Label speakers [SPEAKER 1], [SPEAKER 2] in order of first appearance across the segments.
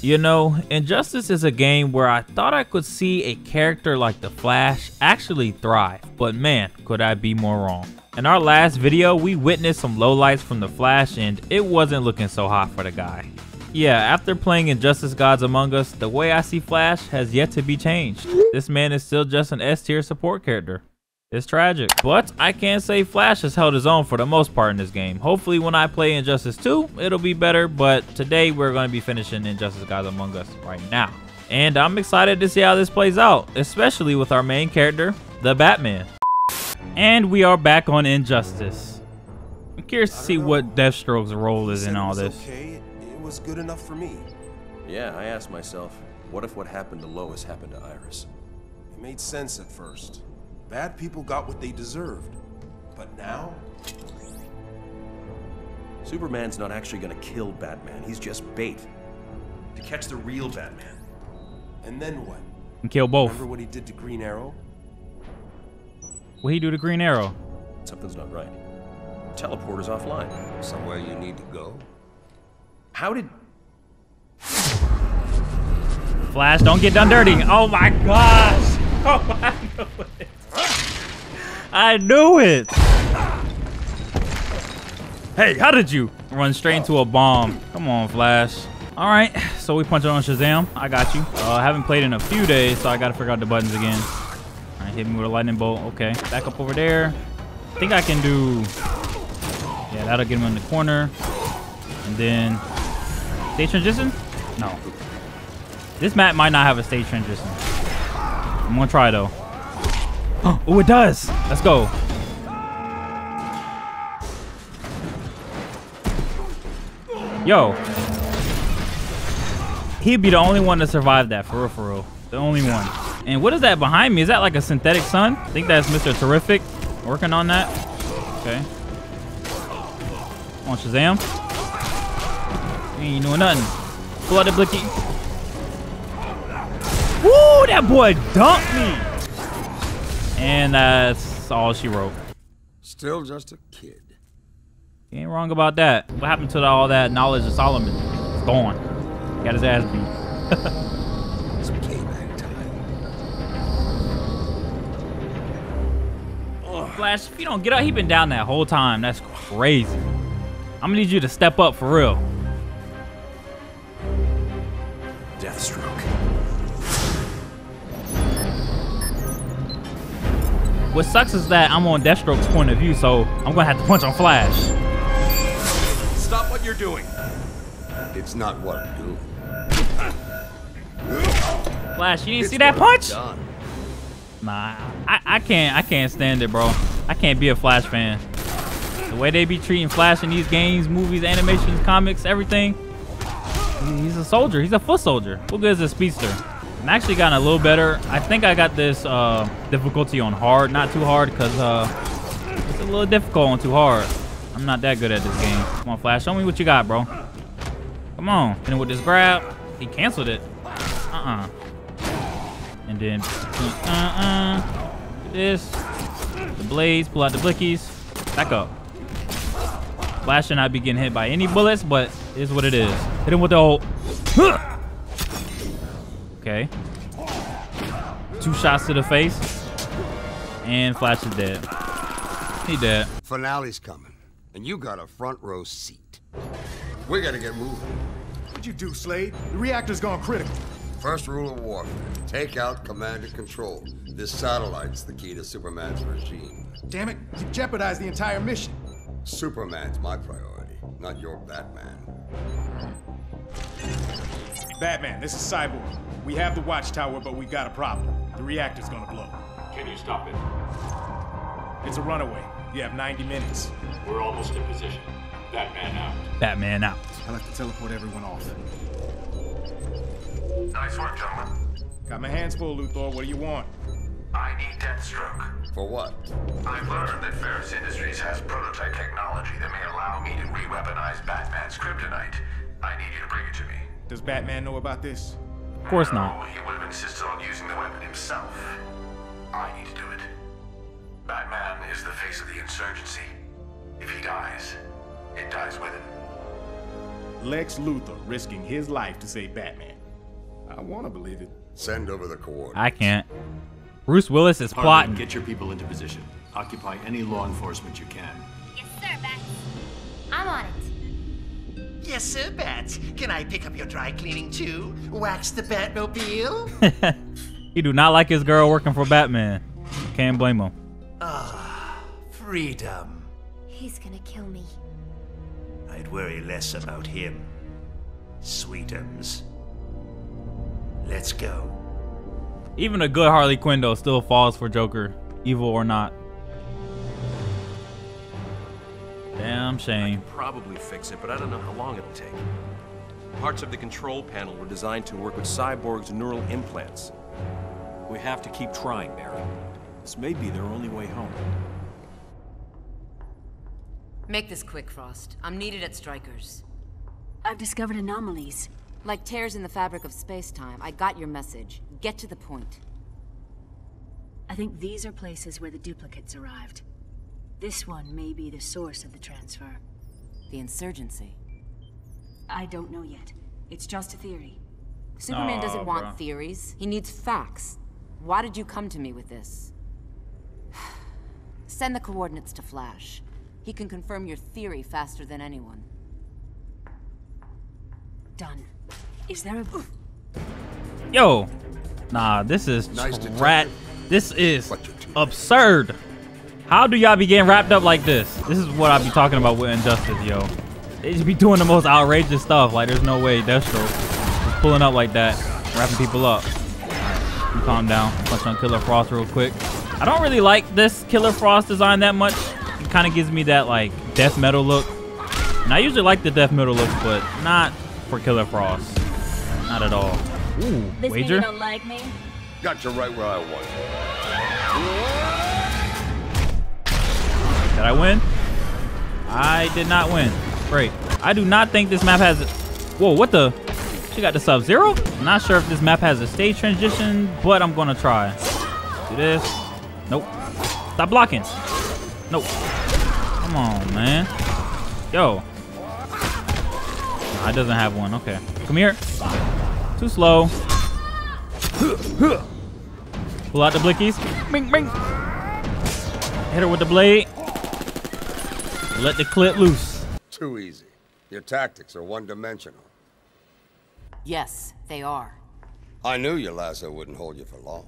[SPEAKER 1] You know, Injustice is a game where I thought I could see a character like the Flash actually thrive, but man, could I be more wrong. In our last video, we witnessed some lowlights from the Flash and it wasn't looking so hot for the guy. Yeah, after playing Injustice Gods Among Us, the way I see Flash has yet to be changed. This man is still just an S tier support character. It's tragic. But I can't say Flash has held his own for the most part in this game. Hopefully when I play Injustice 2, it'll be better. But today we're going to be finishing Injustice Gods Among Us right now. And I'm excited to see how this plays out, especially with our main character, the Batman. And we are back on Injustice. I'm curious to see what Deathstroke's role is in all this.
[SPEAKER 2] Okay, it was good enough for me.
[SPEAKER 3] Yeah, I asked myself, what if what happened to Lois happened to Iris?
[SPEAKER 2] It made sense at first. Bad people got what they deserved. But now?
[SPEAKER 3] Superman's not actually gonna kill Batman, he's just bait. To catch the real Batman.
[SPEAKER 2] And then what?
[SPEAKER 1] And kill both.
[SPEAKER 2] Remember what he did to Green Arrow?
[SPEAKER 1] What he do to Green Arrow?
[SPEAKER 3] Something's not right. Teleporter's offline.
[SPEAKER 4] Somewhere you need to go?
[SPEAKER 3] How did...
[SPEAKER 1] Flash, don't get done dirty. Oh my gosh. Oh, my knew it. I knew it. Hey, how did you run straight into a bomb? Come on, Flash. All right, so we punch it on Shazam. I got you. Uh, I haven't played in a few days, so I got to figure out the buttons again. All right, hit me with a lightning bolt. Okay, back up over there. I think I can do... Yeah, that'll get him in the corner. And then... Stage transition? No. This map might not have a stage transition. I'm gonna try though. Oh, it does. Let's go. Yo. He'd be the only one to survive that, for real, for real. The only one. And what is that behind me? Is that like a synthetic sun? I think that's Mr. Terrific working on that. Okay. On Shazam. He ain't doing nothing. The blicky. Woo, that boy dumped me. And that's all she wrote.
[SPEAKER 4] Still just a kid.
[SPEAKER 1] You ain't wrong about that. What happened to all that knowledge of Solomon? It's gone. Got his ass beat.
[SPEAKER 4] It's playback time.
[SPEAKER 1] Flash, if you don't get up, he been down that whole time. That's crazy. I'm gonna need you to step up for real. What sucks is that I'm on Deathstroke's point of view, so I'm gonna have to punch on Flash.
[SPEAKER 3] Stop what you're doing!
[SPEAKER 4] It's not what I do.
[SPEAKER 1] Flash, you didn't
[SPEAKER 4] It's
[SPEAKER 1] see that punch?
[SPEAKER 4] done.
[SPEAKER 1] Nah, I, I can't I can't stand it, bro. I can't be a Flash fan. The way they be treating Flash in these games, movies, animations, comics, everything. He's a soldier. He's a foot soldier. What good is a speedster? I'm actually gotten a little better. I think I got this uh, difficulty on hard, not too hard, because uh, it's a little difficult on too hard. I'm not that good at this game. Come on, Flash. Show me what you got, bro. Come on. And with this grab, he canceled it. Uh-uh. And then, uh-uh. This. The blades, pull out the blickies. Back up. Flash should not be getting hit by any bullets, but is what it is. Hit him with the old. Okay. Two shots to the face. And Flash is dead. He dead.
[SPEAKER 4] Finale's coming, and you got a front row seat. We gotta get moving.
[SPEAKER 5] What'd you do, Slade? The reactor's gone critical.
[SPEAKER 4] First rule of warfare take out command and control. This satellite's the key to Superman's regime.
[SPEAKER 5] Damn it, you jeopardized the entire mission.
[SPEAKER 4] Superman's my priority, not your Batman.
[SPEAKER 5] Batman, this is Cyborg. We have the watchtower, but we've got a problem. The reactor's gonna blow.
[SPEAKER 6] Can you stop it?
[SPEAKER 5] It's a runaway. You have 90 minutes.
[SPEAKER 6] We're almost in position. Batman out.
[SPEAKER 1] Batman out.
[SPEAKER 5] I'll have to teleport everyone off.
[SPEAKER 7] Nice work, gentlemen.
[SPEAKER 5] Got my hands full, Luthor. What do you want?
[SPEAKER 7] I need Deathstroke.
[SPEAKER 4] For what?
[SPEAKER 7] I've learned that Ferris Industries has prototype technology that may allow me to re-weaponize Batman's kryptonite. I need you to bring it to me.
[SPEAKER 5] Does Batman know about this?
[SPEAKER 1] Of course
[SPEAKER 7] No,
[SPEAKER 1] not.
[SPEAKER 7] Oh, he would have insisted on using the weapon himself. I need to do it. Batman is the face of the insurgency. If he dies, it dies with him.
[SPEAKER 5] Lex Luthor risking his life to save Batman. I want to believe it.
[SPEAKER 4] Send over the coordinates.
[SPEAKER 1] I can't. Bruce Willis is
[SPEAKER 6] Harlan,
[SPEAKER 1] plotting.
[SPEAKER 6] get your people into position. Occupy any law enforcement you can.
[SPEAKER 8] Yes, sir, Bats. I'm on it.
[SPEAKER 9] Yes, sir, Bats. Can I pick up your dry cleaning too? Wax the Batmobile?
[SPEAKER 1] he do not like his girl working for Batman. Can't blame him.
[SPEAKER 9] Ah, freedom.
[SPEAKER 8] He's gonna kill me.
[SPEAKER 9] I'd worry less about him. Sweetums. Let's go.
[SPEAKER 1] Even a good Harley Quinn though still falls for Joker, evil or not. Damn shame.
[SPEAKER 3] Probably fix it, but I don't know how long it'll take. Parts of the control panel were designed to work with Cyborg's neural implants.
[SPEAKER 10] We have to keep trying, Barry. This may be their only way home.
[SPEAKER 11] Make this quick, Frost. I'm needed at Stryker's.
[SPEAKER 12] I've discovered anomalies.
[SPEAKER 11] Like tears in the fabric of space-time. I got your message. Get to the point.
[SPEAKER 12] I think these are places where the duplicates arrived. This one may be the source of the transfer.
[SPEAKER 11] The insurgency.
[SPEAKER 12] I don't know yet. It's just a theory.
[SPEAKER 11] Superman
[SPEAKER 1] Aw,
[SPEAKER 11] doesn't want
[SPEAKER 1] bro.
[SPEAKER 11] theories. He needs facts. Why did you come to me with this? Send the coordinates to Flash. He can confirm your theory faster than anyone.
[SPEAKER 12] Done. Is there a...
[SPEAKER 1] Yo, nah, this is
[SPEAKER 4] Nice
[SPEAKER 1] rat. This is
[SPEAKER 4] But you're
[SPEAKER 1] absurd. How do y'all be getting wrapped up like this? This is what I be talking about with Injustice, yo. They just be doing the most outrageous stuff. Like, there's no way Deathstroke is pulling up like that, wrapping people up. Alright, you calm down. Punch on Killer Frost real quick. I don't really like this Killer Frost design that much. It kind of gives me that, like, death metal look. And I usually like the death metal look, but not for Killer Frost. Not at all. Ooh,
[SPEAKER 12] This mean
[SPEAKER 1] wager?
[SPEAKER 12] you don't like me?
[SPEAKER 4] Got you right where I want you.
[SPEAKER 1] Did I win? I did not win. Great. I do not think this map has... Whoa, what the? She got the Sub-Zero? Not sure if this map has a stage transition, but I'm going to try. Do this. Nope. Stop blocking. Nope. Come on, man. Yo. Nah, it doesn't have one. Okay. Come here. Too slow. Pull out the blickies. Bing, bing. Hit her with the blade. Let the clip loose.
[SPEAKER 4] Too easy. Your tactics are one-dimensional.
[SPEAKER 11] Yes, they are.
[SPEAKER 4] I knew your lasso wouldn't hold you for long.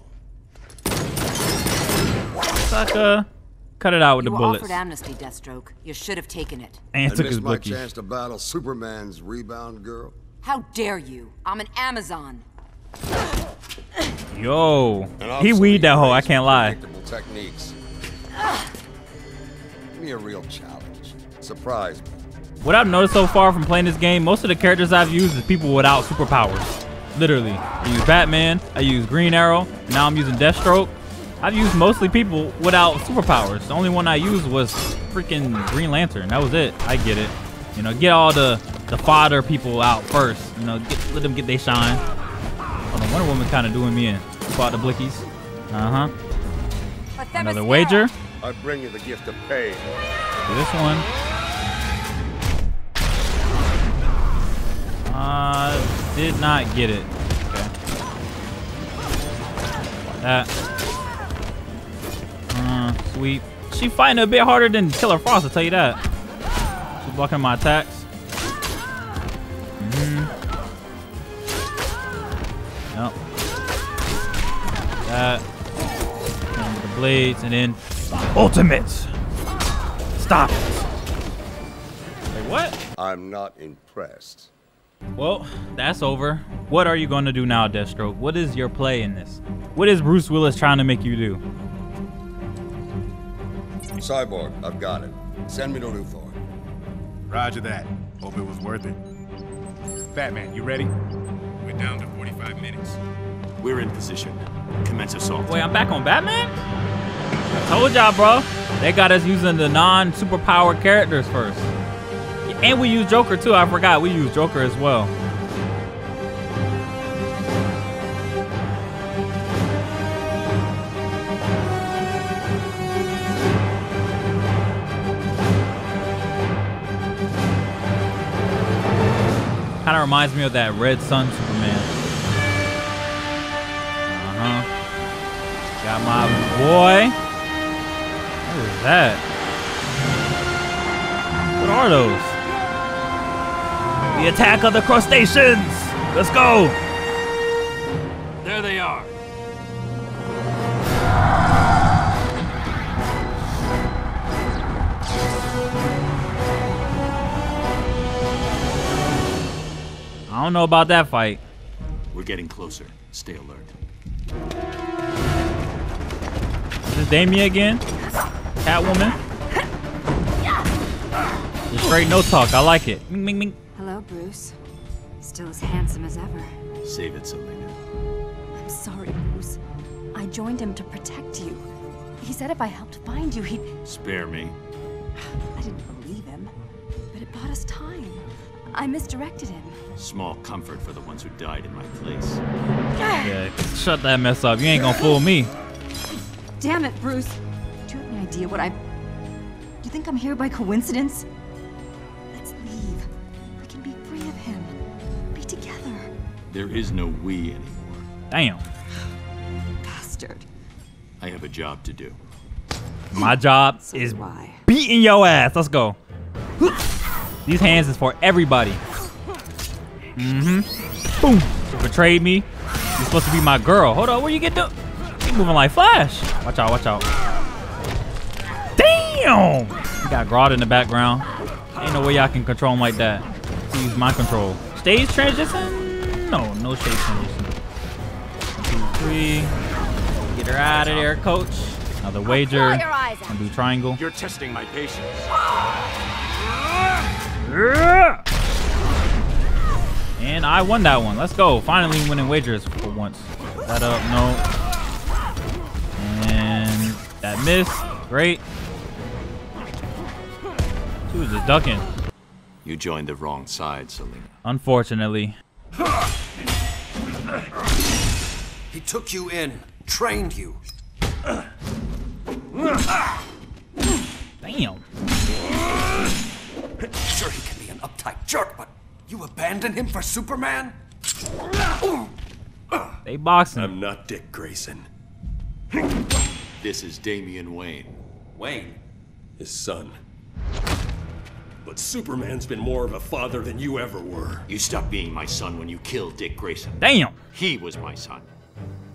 [SPEAKER 1] Sucker. Cut it out with
[SPEAKER 11] You
[SPEAKER 1] the
[SPEAKER 11] were
[SPEAKER 1] bullets.
[SPEAKER 11] offered amnesty, Deathstroke. You should have taken it.
[SPEAKER 1] And
[SPEAKER 4] I
[SPEAKER 1] took his
[SPEAKER 4] missed my
[SPEAKER 1] blickies.
[SPEAKER 4] chance to battle Superman's rebound girl.
[SPEAKER 11] How dare you? I'm an Amazon.
[SPEAKER 1] Yo. He weed that
[SPEAKER 4] you
[SPEAKER 1] hoe, I can't lie.
[SPEAKER 4] Predictable techniques. Give me a real challenge. Surprise me.
[SPEAKER 1] What I've noticed so far from playing this game, most of the characters I've used is people without superpowers. Literally. I use Batman, I use Green Arrow, now I'm using Deathstroke. I've used mostly people without superpowers. The only one I used was freaking Green Lantern. That was it. I get it. You know, get all the the fodder people out first. You know, get, let them get their shine. Hold on, Wonder Woman kind of doing me in. Spot the blickies. Uh huh. Another wager.
[SPEAKER 4] I bring you the gift of pain.
[SPEAKER 1] Do this one. Uh, did not get it. Okay. That. Uh, sweep. She fighting a bit harder than Killer Frost, I'll tell you that. She's blocking my attacks. Mm hmm Yep. That. And the blades, and then ultimates. Stop it. Wait, what?
[SPEAKER 4] I'm not impressed.
[SPEAKER 1] Well, that's over. What are you going to do now, Deathstroke? What is your play in this? What is Bruce Willis trying to make you do?
[SPEAKER 4] Cyborg, I've got it. Send me to Luthor.
[SPEAKER 5] Roger that. Hope it was worth it. Batman, you ready? We're down to 45 minutes.
[SPEAKER 6] We're in position. Commence assault.
[SPEAKER 1] Wait, I'm back on Batman? I told y'all, bro. They got us using the non-superpowered characters first. And we use Joker, too. I forgot. We use Joker as well. Kind of reminds me of that Red Sun Superman. Uh-huh. Got my boy. What is that? What are those? The attack of the crustaceans! Let's go!
[SPEAKER 10] There they are.
[SPEAKER 1] I don't know about that fight.
[SPEAKER 10] We're getting closer. Stay alert.
[SPEAKER 1] Is this Damian again? Catwoman? Just straight no talk. I like it. Ming, ming, ming.
[SPEAKER 11] Hello, Bruce. Still as handsome as ever.
[SPEAKER 10] Save it, Selina.
[SPEAKER 13] I'm sorry, Bruce. I joined him to protect you. He said if I helped find you, he'd...
[SPEAKER 10] Spare me.
[SPEAKER 13] I didn't believe him. But it bought us time. I misdirected him.
[SPEAKER 10] Small comfort for the ones who died in my place. Ah!
[SPEAKER 1] Yeah, shut that mess up. You ain't gonna fool me.
[SPEAKER 13] Damn it, Bruce. Do you have any idea what I... Do you think I'm here by coincidence?
[SPEAKER 10] There is no we anymore.
[SPEAKER 1] Damn.
[SPEAKER 13] Bastard.
[SPEAKER 10] I have a job to do.
[SPEAKER 1] My job is why. beating your ass. Let's go. These hands is for everybody. Mm-hmm. Boom. You betrayed me. You're supposed to be my girl. Hold on, where you get the... You moving like Flash. Watch out, watch out. Damn! You got Grodd in the background. Ain't no way y'all can control him like that. Use my control. Stage transition? No, no stage transition. One, two, three. Get her out of there, coach. Another wager.
[SPEAKER 8] claw your eyes out.
[SPEAKER 1] Gonna do triangle.
[SPEAKER 3] You're testing my patience.
[SPEAKER 1] And I won that one. Let's go. Finally winning wagers for once. That up, no. And that missed. Great. She was just ducking.
[SPEAKER 10] You joined the wrong side, Selina.
[SPEAKER 1] Unfortunately.
[SPEAKER 14] He took you in, trained you.
[SPEAKER 1] Damn.
[SPEAKER 14] Sure, he can be an uptight jerk, but you abandon him for Superman?
[SPEAKER 1] They boxing.
[SPEAKER 3] I'm not Dick Grayson.
[SPEAKER 10] This is Damian Wayne.
[SPEAKER 14] Wayne.
[SPEAKER 3] His son. But Superman's been more of a father than you ever were.
[SPEAKER 10] You stopped being my son when you killed Dick Grayson.
[SPEAKER 1] Damn.
[SPEAKER 10] He was my son.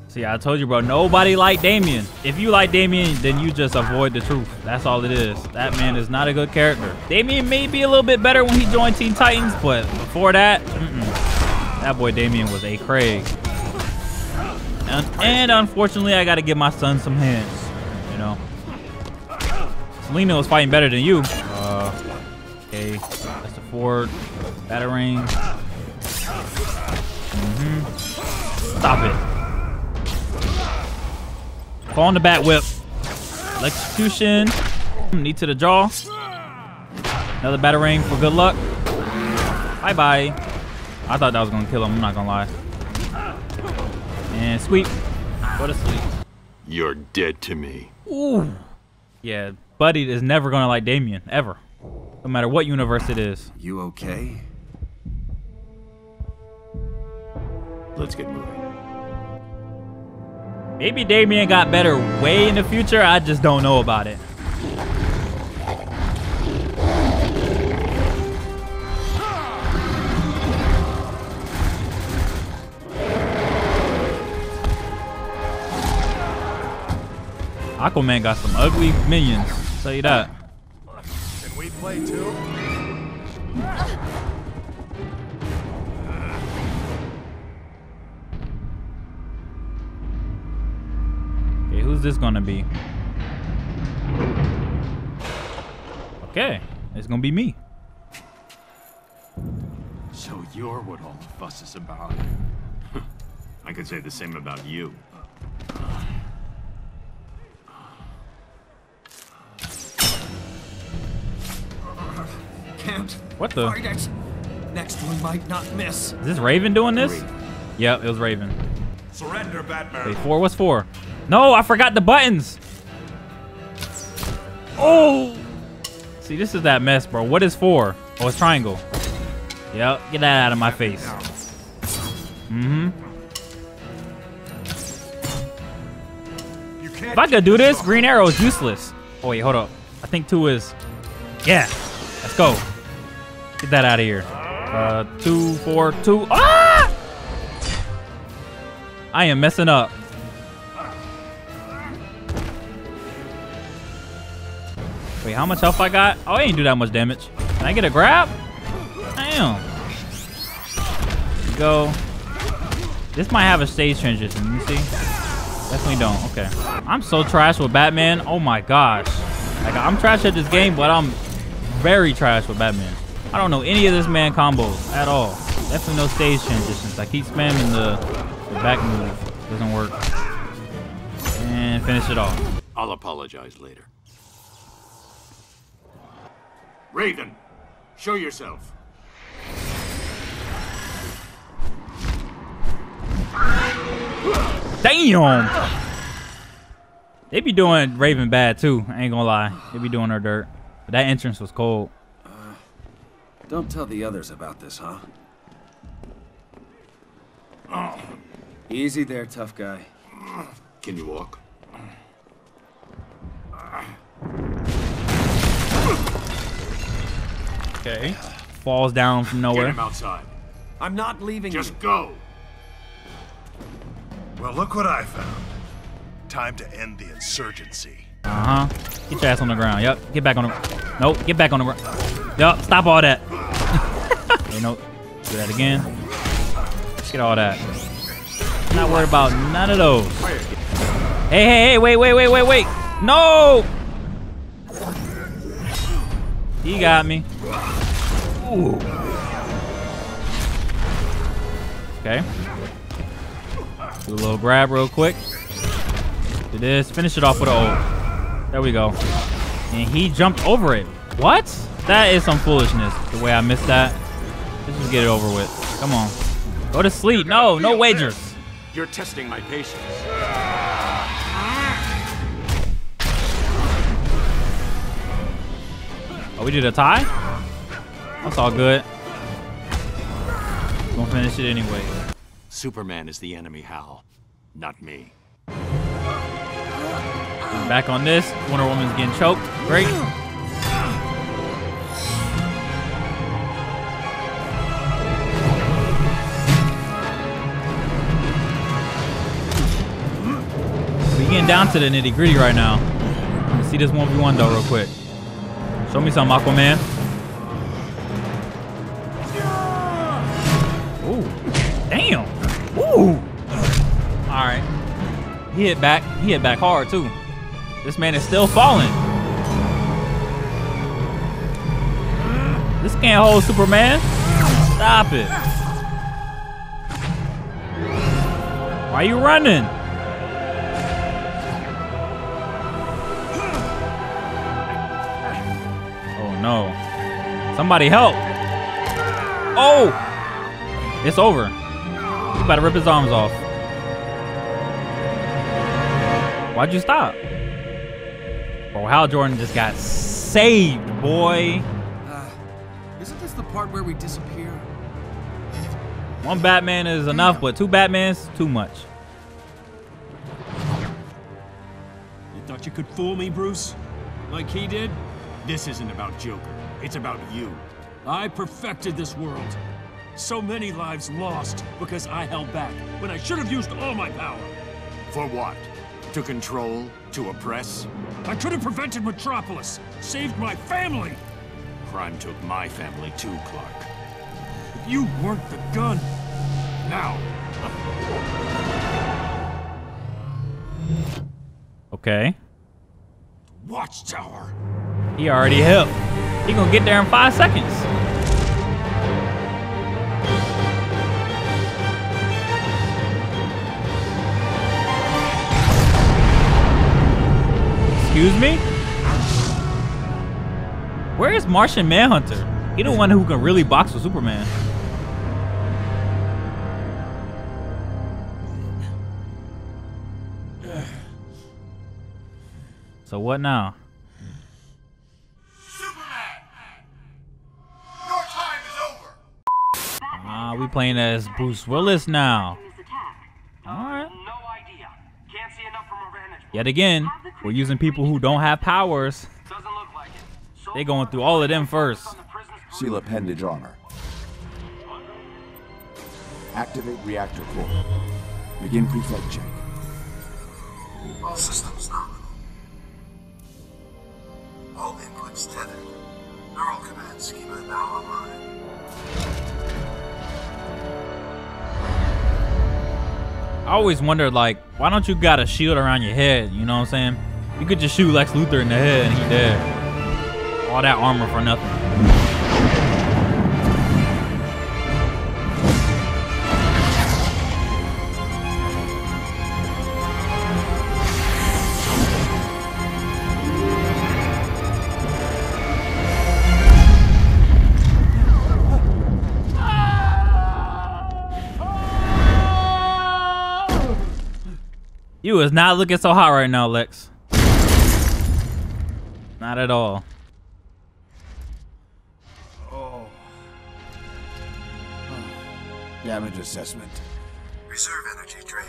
[SPEAKER 1] See, I told you, bro. Nobody like Damian. If you like Damian, then you just avoid the truth. That's all it is. That man is not a good character. Damian may be a little bit better when he joined Teen Titans, but before that, mm-mm. that boy Damian was a Craig. And, and unfortunately, I got to give my son some hands. You know. Selina was fighting better than you. Okay, that's the Ford. Batarang. Mm-hmm. Stop it. Fall on the bat whip. Electrocution. Knee to the jaw. Another batarang for good luck. Bye bye. I thought that was gonna kill him. I'm not gonna lie. And sweep. Go to sleep.
[SPEAKER 10] You're dead to me.
[SPEAKER 1] Ooh. Yeah, Buddy is never gonna like Damian ever. No matter what universe it is.
[SPEAKER 14] You okay?
[SPEAKER 10] Let's get moving.
[SPEAKER 1] Maybe Damian got better way in the future. I just don't know about it. Aquaman got some ugly minions. Tell you that.
[SPEAKER 5] Can we play too?
[SPEAKER 1] Okay, who's this gonna be? Okay, it's gonna be me.
[SPEAKER 6] So you're what all the fuss is about.
[SPEAKER 10] I could say the same about you.
[SPEAKER 14] Can't.
[SPEAKER 1] What the?
[SPEAKER 14] Fight it. Next one might not miss.
[SPEAKER 1] Is this Raven doing this? Yep, it was Raven.
[SPEAKER 5] Surrender, Batman.
[SPEAKER 1] Wait, four? What's four? No, I forgot the buttons. Oh! See, this is that mess, bro. What is four? Oh, it's triangle. Yep, get that out of my face. Mm-hmm. If I could do this, Green Arrow is useless. Oh wait, hold up. I think two is. Yeah, let's go. Get that out of here. Uh, two, four, two. Ah! I am messing up. Wait, how much health I got? Oh, I ain't do that much damage. Can I get a grab? Damn. Go. This might have a stage transition. Let me see. Definitely don't. Okay. I'm so trash with Batman. Oh my gosh. Like I'm trash at this game, but I'm very trash with Batman. I don't know any of this man combos at all. Definitely no stage transitions. I keep spamming the, the back move. Doesn't work. And finish it off.
[SPEAKER 6] I'll apologize later. Raven, show yourself.
[SPEAKER 1] Damn! They be doing Raven bad too. I ain't gonna lie. They be doing her dirt. But that entrance was cold.
[SPEAKER 15] Don't tell the others about this, huh? Oh. Easy there, tough guy.
[SPEAKER 6] Can you walk?
[SPEAKER 1] Okay. Falls down from nowhere.
[SPEAKER 6] Get him outside.
[SPEAKER 15] I'm not leaving.
[SPEAKER 6] Just go.
[SPEAKER 16] Well, look what I found. Time to end the insurgency.
[SPEAKER 1] Uh-huh. Get your ass on the ground. Yep. Get back on the... Nope. Get back on the ground. Yup. Stop all that. hey, nope. Do that again. Get all that. Not worried about none of those. Hey, hey, hey. Wait, wait, wait, wait, wait. No! He got me. Ooh. Okay. Do a little grab real quick. Do this. Finish it off with an ult. There we go. And he jumped over it. What? That is some foolishness, the way I missed that. Let's just get it over with. Come on. Go to sleep. No, no wagers.
[SPEAKER 6] You're testing my patience.
[SPEAKER 1] Oh, we did a tie? That's all good. Gonna finish it anyway.
[SPEAKER 6] Superman is the enemy, Hal. Not me.
[SPEAKER 1] Back on this. Wonder Woman's getting choked. Great. We're getting down to the nitty gritty right now. Let's see this 1v1 though real quick. Show me some Aquaman. Ooh. Damn. Ooh. Alright. He hit back. He hit back hard too. This man is still falling. This can't hold Superman. Stop it. Why are you running? Oh no. Somebody help. Oh! It's over. He's about to rip his arms off. Why'd you stop? Bro, Hal Jordan just got saved, boy.
[SPEAKER 15] Uh, isn't this the part where we disappear?
[SPEAKER 1] One Batman is enough, but two Batmans, too much.
[SPEAKER 10] You thought you could fool me, Bruce? Like he did? This isn't about Joker. It's about you. I perfected this world. So many lives lost because I held back when I should have used all my power.
[SPEAKER 6] For what? To control? To oppress?
[SPEAKER 10] I could have prevented Metropolis, saved my family.
[SPEAKER 6] Crime took my family too, Clark.
[SPEAKER 10] If you weren't the gun. Now.
[SPEAKER 1] Okay.
[SPEAKER 10] Watchtower.
[SPEAKER 1] He already hit. He gonna get there in five seconds. Excuse me? Where is Martian Manhunter? He the one who can really box with Superman. So what now? Ah, we playing as Bruce Willis now. Alright. Yet again, we're using people who don't have powers. They going through all of them first.
[SPEAKER 17] Seal appendage armor. Activate reactor core. Begin preflight check.
[SPEAKER 7] All systems nominal. All inputs tethered. Neural command schema now online.
[SPEAKER 1] I always wondered, like, why don't you got a shield around your head? You know what I'm saying? You could just shoot Lex Luthor in the head and he dead. All that armor for nothing. You is not looking so hot right now, Lex. Not at all.
[SPEAKER 17] Oh. Damage assessment.
[SPEAKER 7] Reserve energy drain.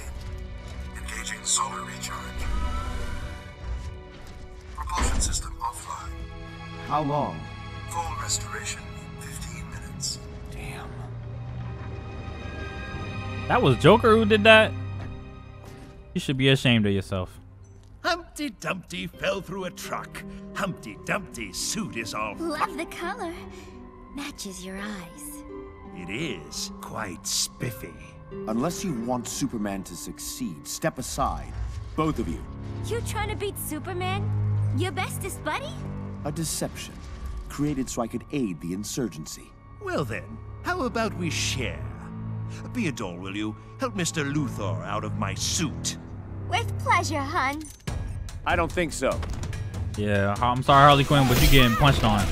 [SPEAKER 7] Engaging solar recharge. Propulsion system offline.
[SPEAKER 17] How long?
[SPEAKER 7] Full restoration in 15 minutes.
[SPEAKER 17] Damn.
[SPEAKER 1] That was Joker who did that? You should be ashamed of yourself.
[SPEAKER 16] Humpty Dumpty fell through a truck. Humpty Dumpty's suit is all.
[SPEAKER 8] Love the color. Matches your eyes.
[SPEAKER 16] It is quite spiffy.
[SPEAKER 17] Unless you want Superman to succeed, step aside. Both of you.
[SPEAKER 8] You trying to beat Superman? Your bestest buddy?
[SPEAKER 17] A deception. Created so I could aid the insurgency.
[SPEAKER 16] Well then, how about we share? Be a doll, will you help Mr. Luthor out of my suit?
[SPEAKER 8] With pleasure, hun.
[SPEAKER 17] I don't think so.
[SPEAKER 1] Yeah, I'm sorry, Harley Quinn, but you're getting punched on.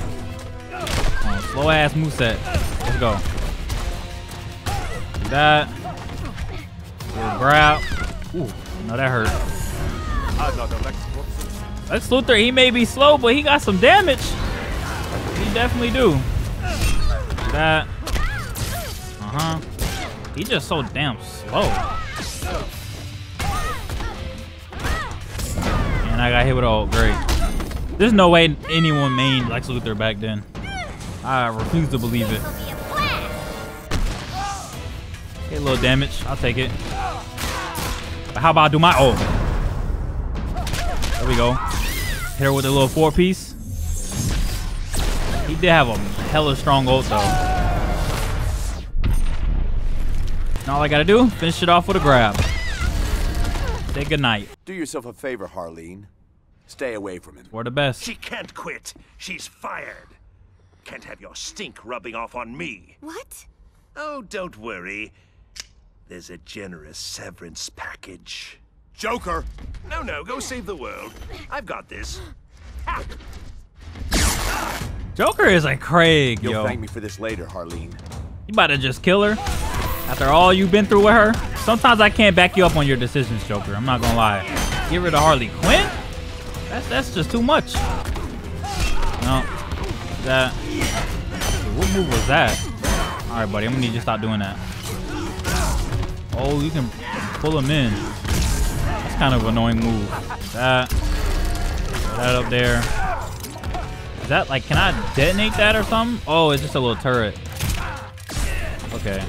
[SPEAKER 1] Oh, slow ass moveset. Let's go. Do that. Little grab. Ooh, no, that hurt.
[SPEAKER 5] Another Lex Luthor.
[SPEAKER 1] Lex Luthor, he may be slow, but he got some damage. He definitely do. Do that. Uh-huh. He just so damn slow. And I got hit with a ult. Great. There's no way anyone mained Lex Luthor back then. I refuse to believe it. Okay, a little damage. I'll take it. But how about I do my ult? There we go. Hit her with a little four piece. He did have a hella strong ult though. Now all I gotta do, finish it off with a grab. Say goodnight.
[SPEAKER 17] Do yourself a favor, Harleen. Stay away from him.
[SPEAKER 1] For the best.
[SPEAKER 16] She can't quit. She's fired. Can't have your stink rubbing off on me.
[SPEAKER 8] What?
[SPEAKER 16] Oh, don't worry. There's a generous severance package.
[SPEAKER 5] Joker!
[SPEAKER 16] No, no, go save the world. I've got this.
[SPEAKER 1] Joker is a Craig,
[SPEAKER 17] You'll
[SPEAKER 1] yo.
[SPEAKER 17] thank me for this later, Harleen.
[SPEAKER 1] You about to just kill her? After all you've been through with her? Sometimes I can't back you up on your decisions, Joker. I'm not gonna lie. Get rid of Harley Quinn? That's that's just too much. No. That. What move was that? Alright, buddy. I'm gonna need you to stop doing that. Oh, you can pull him in. That's kind of an annoying move. That. That up there. Is that like, can I detonate that or something? Oh, it's just a little turret. Okay.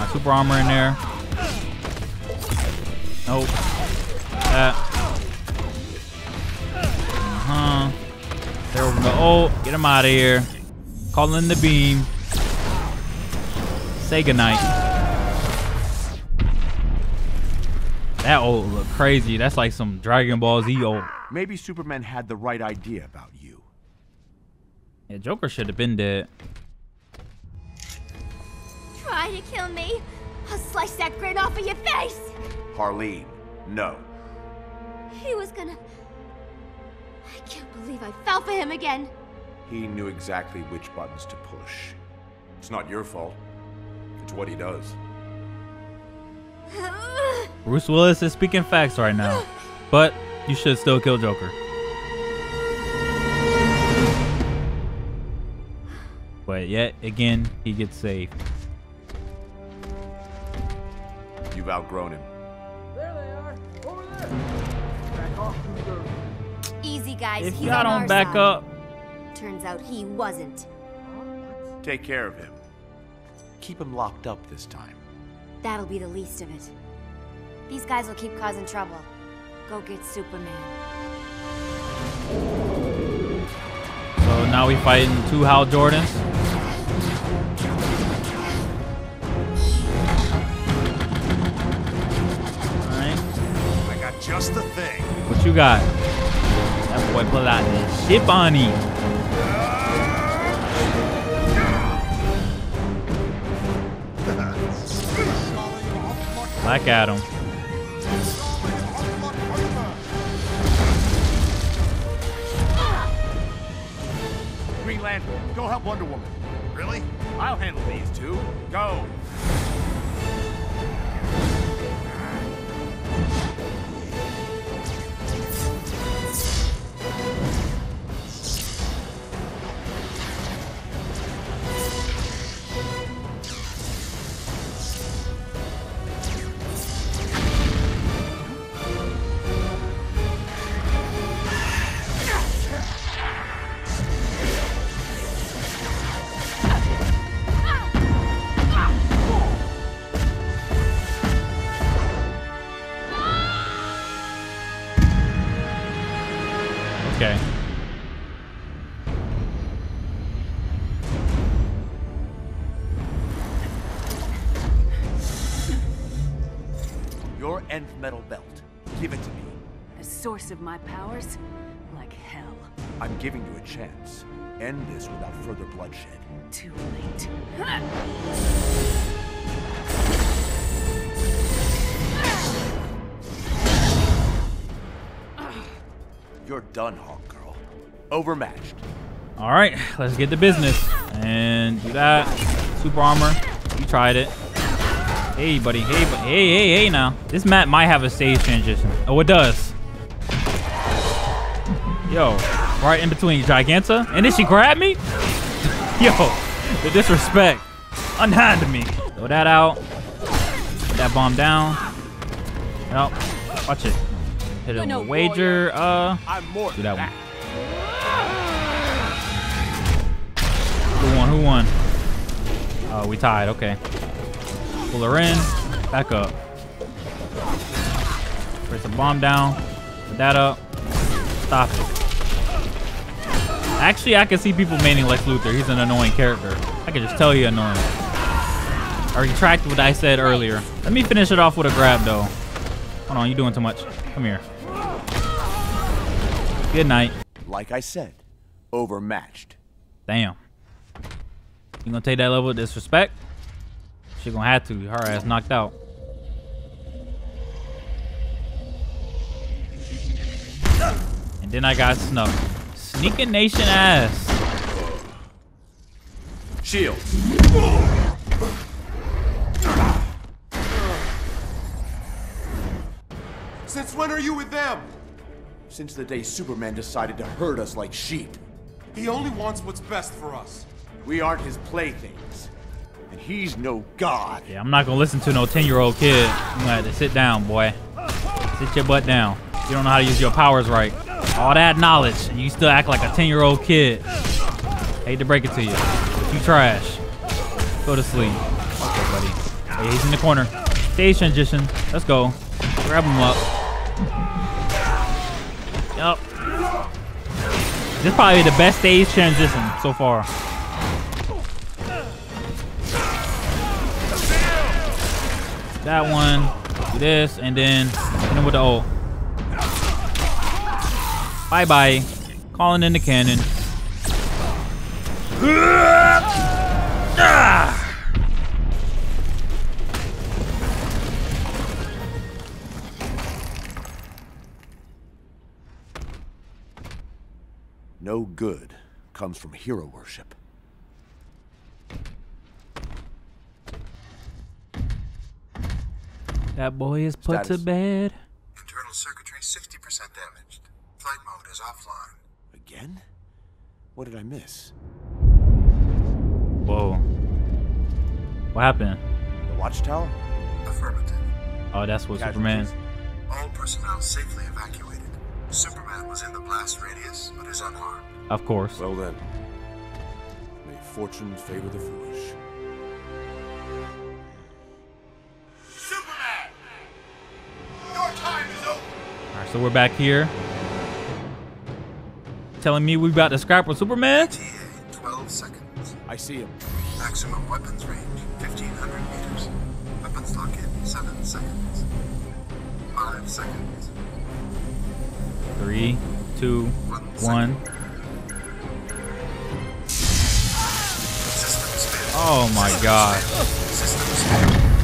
[SPEAKER 1] My super armor in there. Nope. That. Uh-huh. There over the ult. Get him out of here. Call in the beam. Say goodnight. That ult look crazy. That's like some Dragon Ball Z ult.
[SPEAKER 17] Maybe Superman had the right idea about you.
[SPEAKER 1] Yeah, Joker should have been dead.
[SPEAKER 8] Try to kill me. I'll slice that grin off of your face.
[SPEAKER 17] Harleen, no.
[SPEAKER 8] He was gonna. I can't believe I fell for him again.
[SPEAKER 17] He knew exactly which buttons to push. It's not your fault. It's what he does.
[SPEAKER 1] Bruce Willis is speaking facts right now. But you should still kill Joker. But But yet again, he gets saved.
[SPEAKER 17] Outgrown him.
[SPEAKER 8] Easy, guys.
[SPEAKER 1] If
[SPEAKER 8] He's
[SPEAKER 1] y'all
[SPEAKER 8] on
[SPEAKER 1] don't
[SPEAKER 8] our
[SPEAKER 1] back
[SPEAKER 8] side.
[SPEAKER 1] up,
[SPEAKER 8] Turns out he wasn't.
[SPEAKER 17] Take care of him. Keep him locked up this time.
[SPEAKER 8] That'll be the least of it. These guys will keep causing trouble. Go get Superman.
[SPEAKER 1] so now we fighting two Hal Jordans.
[SPEAKER 16] Just the thing.
[SPEAKER 1] what you got? That boy pull out the ship on him. Black Adam.
[SPEAKER 5] Green Lantern, go help Wonder Woman. Really? I'll handle these two. Go.
[SPEAKER 12] Source of my powers? Like hell.
[SPEAKER 17] I'm giving you a chance. End this without further bloodshed.
[SPEAKER 12] Too late.
[SPEAKER 17] You're done, Hawkgirl. Overmatched.
[SPEAKER 1] All right, let's get to business and do that. Super armor. You tried it. Hey, buddy. Hey, bu- hey, hey, hey. Now this map might have a stage transition. Oh, it does. Yo, right in between Giganta, and then she grabbed me. Yo, the disrespect. Unhand me. Throw that out. Put that bomb down. Yep. Watch it. Hit it with a wager. Uh, do that one. Who won? Who won? Oh, we tied. Okay. Pull her in. Back up. Press the bomb down. Put that up. Stop it. Actually, I can see people maining Lex Luthor. He's an annoying character. I can just tell you annoying. I retract what I said earlier. Let me finish it off with a grab, though. Hold on, you're doing too much. Come here. Good night.
[SPEAKER 17] Like I said, overmatched.
[SPEAKER 1] Damn. You gonna take that level of disrespect? She gonna have to. Her ass knocked out. And then I got snuck. Sneaking nation ass.
[SPEAKER 17] Shield.
[SPEAKER 2] Since when are you with them?
[SPEAKER 17] Since the day Superman decided to herd us like sheep.
[SPEAKER 2] He only wants what's best for us.
[SPEAKER 17] We aren't his playthings. And he's no god.
[SPEAKER 1] Yeah, I'm not gonna listen to no 10 year old kid. You gonna have to sit down, boy. Sit your butt down. You don't know how to use your powers right. All that knowledge, and you still act like a 10 year old kid. Hate to break it to you. You trash. Go to sleep. Okay, buddy. Hey, he's in the corner. Stage transition. Let's go. Grab him up. Yup. This is probably the best stage transition so far. That one, do this, and then hit him with the ult. Bye bye. Calling in the cannon.
[SPEAKER 17] No good comes from hero worship.
[SPEAKER 1] That boy is put
[SPEAKER 17] Status.
[SPEAKER 1] to bed.
[SPEAKER 7] Internal circuitry 60% damaged. Flight mode is offline.
[SPEAKER 17] Again? What did I miss?
[SPEAKER 1] Whoa. What happened?
[SPEAKER 17] The watchtower?
[SPEAKER 7] Affirmative.
[SPEAKER 1] Oh, that's what Superman.
[SPEAKER 7] All personnel safely evacuated. Superman was in the blast radius, but is unharmed.
[SPEAKER 1] Of course.
[SPEAKER 3] Well then, may fortune favor the foolish.
[SPEAKER 7] Superman! Your time is over!
[SPEAKER 1] Alright, so we're back here. Telling me we about to scrap with Superman?
[SPEAKER 7] 12 seconds.
[SPEAKER 17] I see him.
[SPEAKER 7] Maximum weapons range 1500 meters. Weapons lock in 7 seconds. 5 seconds.
[SPEAKER 1] Three, two, one. Oh my god.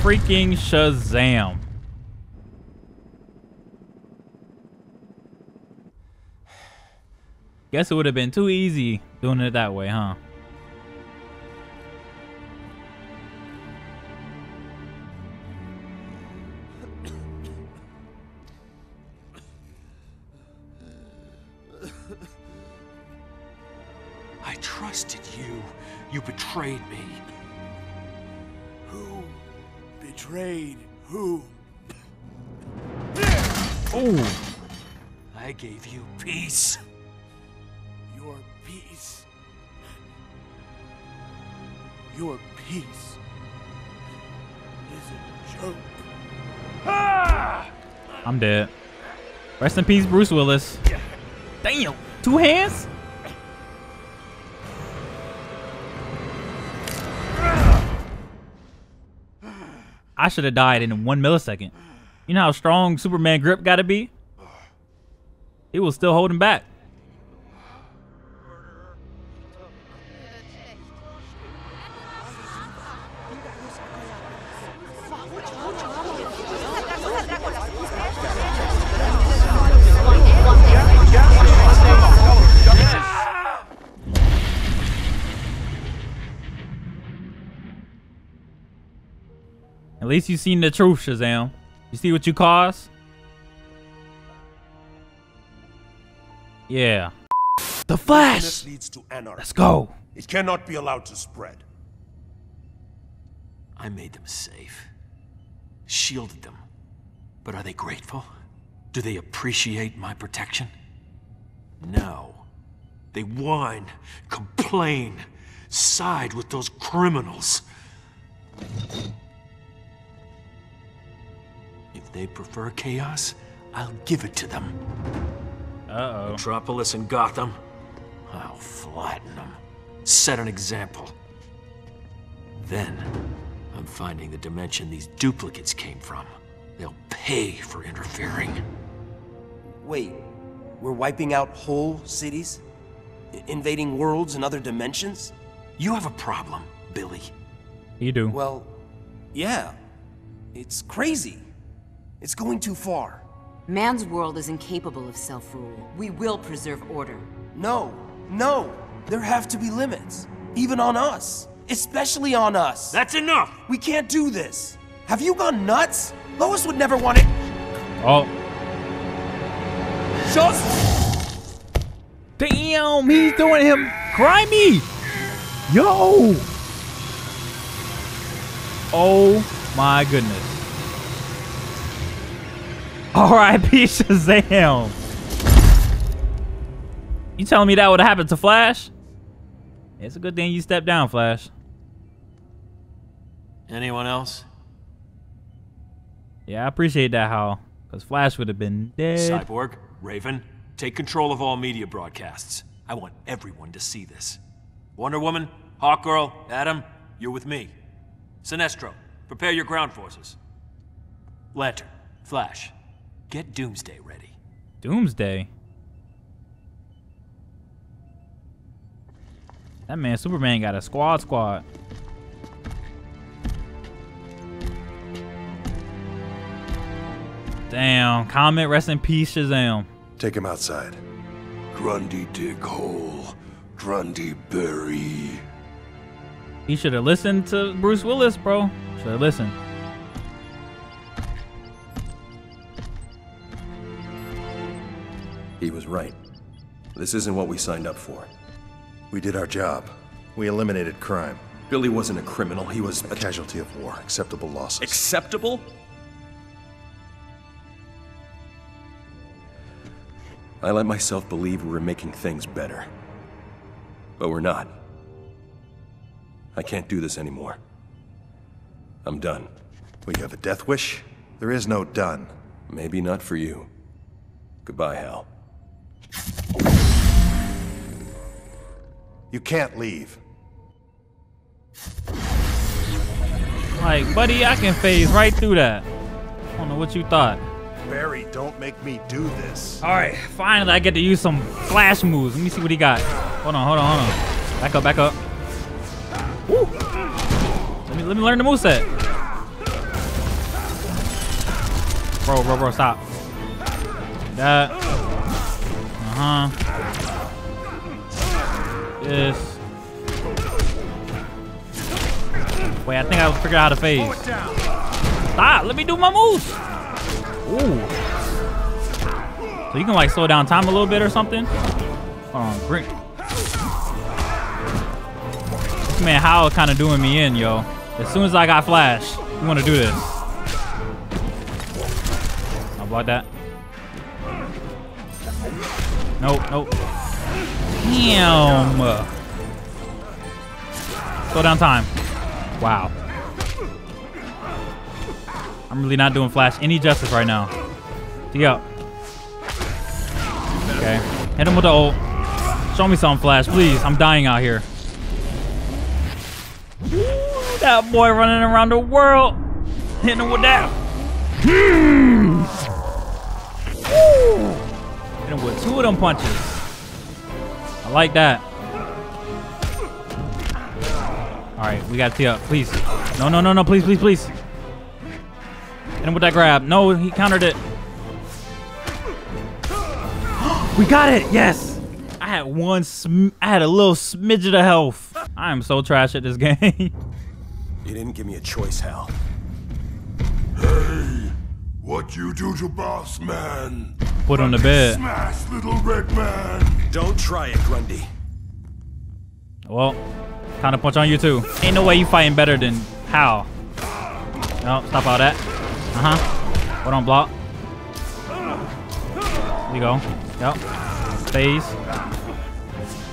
[SPEAKER 1] Freaking Shazam. Guess it would have been too easy doing it that way, huh?
[SPEAKER 18] I trusted you. You betrayed me.
[SPEAKER 17] Who betrayed who?
[SPEAKER 1] Oh.
[SPEAKER 18] I gave you peace.
[SPEAKER 17] Your peace is a joke. Ah!
[SPEAKER 1] I'm dead. Rest in peace, Bruce Willis. Damn. Two hands? I should have died in one millisecond. You know how strong Superman grip gotta be? He was still holding back. Least you seen the truth, Shazam. You see what you caused? Yeah. The Flash!
[SPEAKER 5] Leads to anarchy.
[SPEAKER 1] Let's go.
[SPEAKER 5] It cannot be allowed to spread.
[SPEAKER 18] I made them safe. Shielded them. But are they grateful? Do they appreciate my protection? No. They whine, complain, side with those criminals. If they prefer chaos, I'll give it to them.
[SPEAKER 1] Uh-oh.
[SPEAKER 18] Metropolis and Gotham, I'll flatten them. Set an example. Then, I'm finding the dimension these duplicates came from. They'll pay for interfering.
[SPEAKER 16] Wait, we're wiping out whole cities? I- invading worlds and other dimensions?
[SPEAKER 18] You have a problem, Billy.
[SPEAKER 1] You do.
[SPEAKER 16] Well, yeah. It's crazy. It's going too far.
[SPEAKER 11] Man's world is incapable of self-rule. We will preserve order.
[SPEAKER 16] No, no. There have to be limits. Even on us. Especially on us.
[SPEAKER 18] That's enough!
[SPEAKER 16] We can't do this. Have you gone nuts? Lois would never want it.
[SPEAKER 1] Oh.
[SPEAKER 16] Just.
[SPEAKER 1] Damn, he's doing him grimy. Yo. Oh my goodness. R.I.P. Shazam. You telling me that would have happened to Flash? It's a good thing you stepped down, Flash.
[SPEAKER 18] Anyone else?
[SPEAKER 1] Yeah, I appreciate that, Hal. Because Flash would have been dead.
[SPEAKER 18] Cyborg, Raven, take control of all media broadcasts. I want everyone to see this. Wonder Woman, Hawkgirl, Adam, you're with me. Sinestro, prepare your ground forces. Lantern, Flash, get Doomsday ready.
[SPEAKER 1] Doomsday. That man, Superman, got a squad squad. Damn. Comment, rest in peace, Shazam.
[SPEAKER 5] Take him outside.
[SPEAKER 19] Grundy dig hole. Grundy bury.
[SPEAKER 1] He should have listened to Bruce Willis, bro. Should have listened.
[SPEAKER 3] He was right. This isn't what we signed up for.
[SPEAKER 5] We did our job. We eliminated crime.
[SPEAKER 3] Billy wasn't a criminal. He was
[SPEAKER 16] A casualty of war. Acceptable losses.
[SPEAKER 3] acceptable. I let myself believe we were making things better. But we're not. I can't do this anymore. I'm done.
[SPEAKER 16] You have a death wish? There is no done.
[SPEAKER 3] Maybe not for you. Goodbye, Hal.
[SPEAKER 16] You can't leave.
[SPEAKER 1] Like, buddy, I can phase right through that. I don't know what you thought.
[SPEAKER 16] Barry, don't make me do this.
[SPEAKER 1] All right, finally I get to use some flash moves. Let me see what he got. Hold on, hold on, hold on. Back up, back up. Woo. Let me let me learn the moveset. Bro, bro, bro, stop. That. Uh huh. This. Wait, I think I figured out how to phase. Stop! Let me do my moves. Ooh. So you can like slow down time a little bit or something. Hold on, bring. This man Hal kind of doing me in, yo. As soon as I got flash, you want to do this. How about that? Nope, nope. Damn. Slow down time. Wow. I'm really not doing Flash any justice right now. Up. Okay. Hit him with the ult. Show me some Flash, please. I'm dying out here. Ooh, that boy running around the world. Hitting him with that. Hmm. Them punches. I like that. All right, we got to tee up, please. No, no, no, no, please, please, please. Him with that grab. No, he countered it. we got it, yes. I had one, sm I had a little smidget of health. I am so trash at this game.
[SPEAKER 3] You didn't give me a choice, Hal.
[SPEAKER 20] Hey, what you do to boss man?
[SPEAKER 1] Put on the bed.
[SPEAKER 20] Smash, little red man.
[SPEAKER 3] Don't try it, Grundy.
[SPEAKER 1] Well, kind of punch on you too. Ain't no way you fighting better than Hal. No, stop all that. Uh huh. Hold on, block. There you go. Yep. Phase.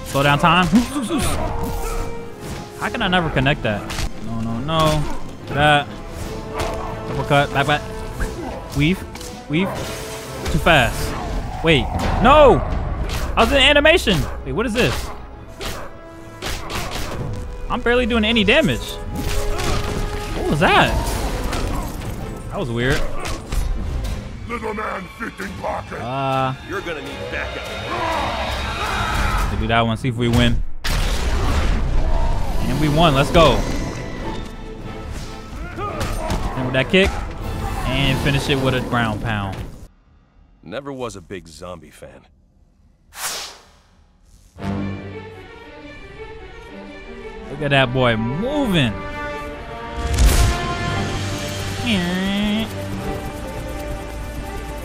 [SPEAKER 1] Slow down time. How can I never connect that? No, no, no. That. Uppercut. Back, back. Weave. Weave. Too fast. Wait. No! I was in animation. Wait, what is this? I'm barely doing any damage. What was that? That was weird.
[SPEAKER 20] Little man fitting pocket.
[SPEAKER 1] Uh,
[SPEAKER 3] You're gonna need backup.
[SPEAKER 1] to do that one. See if we win. And we won. Let's go. And with that kick, and finish it with a ground pound.
[SPEAKER 3] Never was a big zombie fan.
[SPEAKER 1] Look at that boy moving.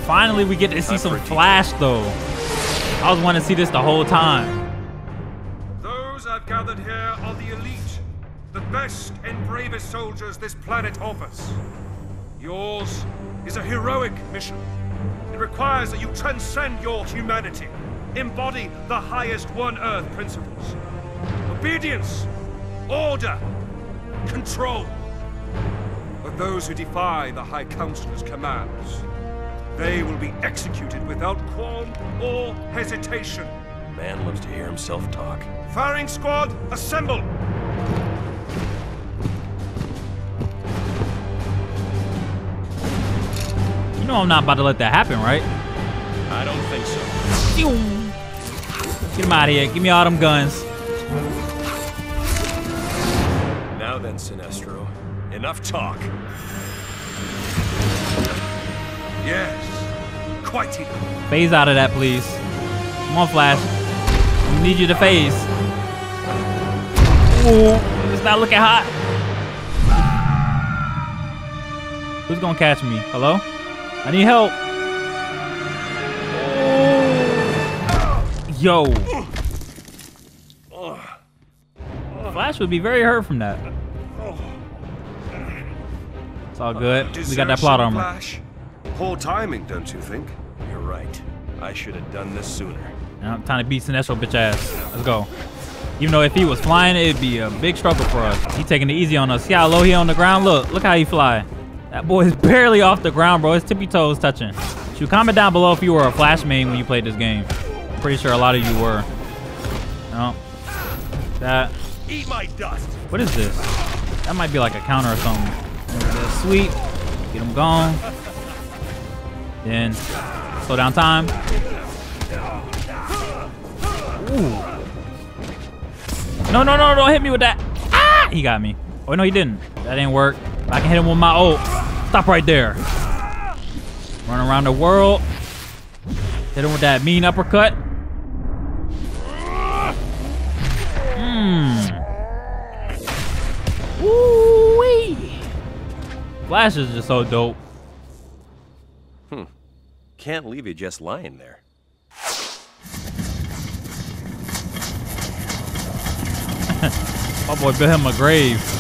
[SPEAKER 1] Finally, we get to see some Flash, though. I was wanting to see this the whole time.
[SPEAKER 5] Those I've gathered here are the elite, the best and bravest soldiers this planet offers. Yours is a heroic mission. It requires that you transcend your humanity, embody the highest One Earth principles obedience, order, control. But those who defy the High Counselor's commands, they will be executed without qualm or hesitation.
[SPEAKER 3] Man loves to hear himself talk.
[SPEAKER 5] Firing squad, assemble!
[SPEAKER 1] Know I'm not about to let that happen, right?
[SPEAKER 3] I don't think so.
[SPEAKER 1] Get him out of here. Give me all them guns.
[SPEAKER 3] Now then, Sinestro. Enough talk.
[SPEAKER 5] Yes, quite enough.
[SPEAKER 1] Phase out of that, please. Come on, Flash. We need you to phase. Ooh, it's not looking hot. Who's gonna catch me? Hello? I need help. Yo. Flash would be very hurt from that. It's all good. We got that plot armor.
[SPEAKER 2] Flash. Poor timing, don't you think?
[SPEAKER 3] You're right. I should have done this sooner.
[SPEAKER 1] Now, trying to beat Sinestro bitch ass. Let's go. Even though if he was flying, it'd be a big struggle for us. He taking it easy on us. See how low he on the ground? Look, look how he fly. That boy is barely off the ground, bro. His tippy toes touching. Shoot, comment down below if you were a Flash main when you played this game. Pretty sure a lot of you were. No. That.
[SPEAKER 3] Eat my dust.
[SPEAKER 1] What is this? That might be like a counter or something. Sweet. Get him gone. Then slow down time. Ooh. No, no, no, don't hit me with that. Ah! He got me. Oh, no, he didn't. That didn't work. I can hit him with my ult. Stop right there. Run around the world. Hit him with that mean uppercut. Mmm. Woo-wee. Flash is just so dope.
[SPEAKER 3] Hmm. Can't leave you just lying there.
[SPEAKER 1] My boy built him a grave.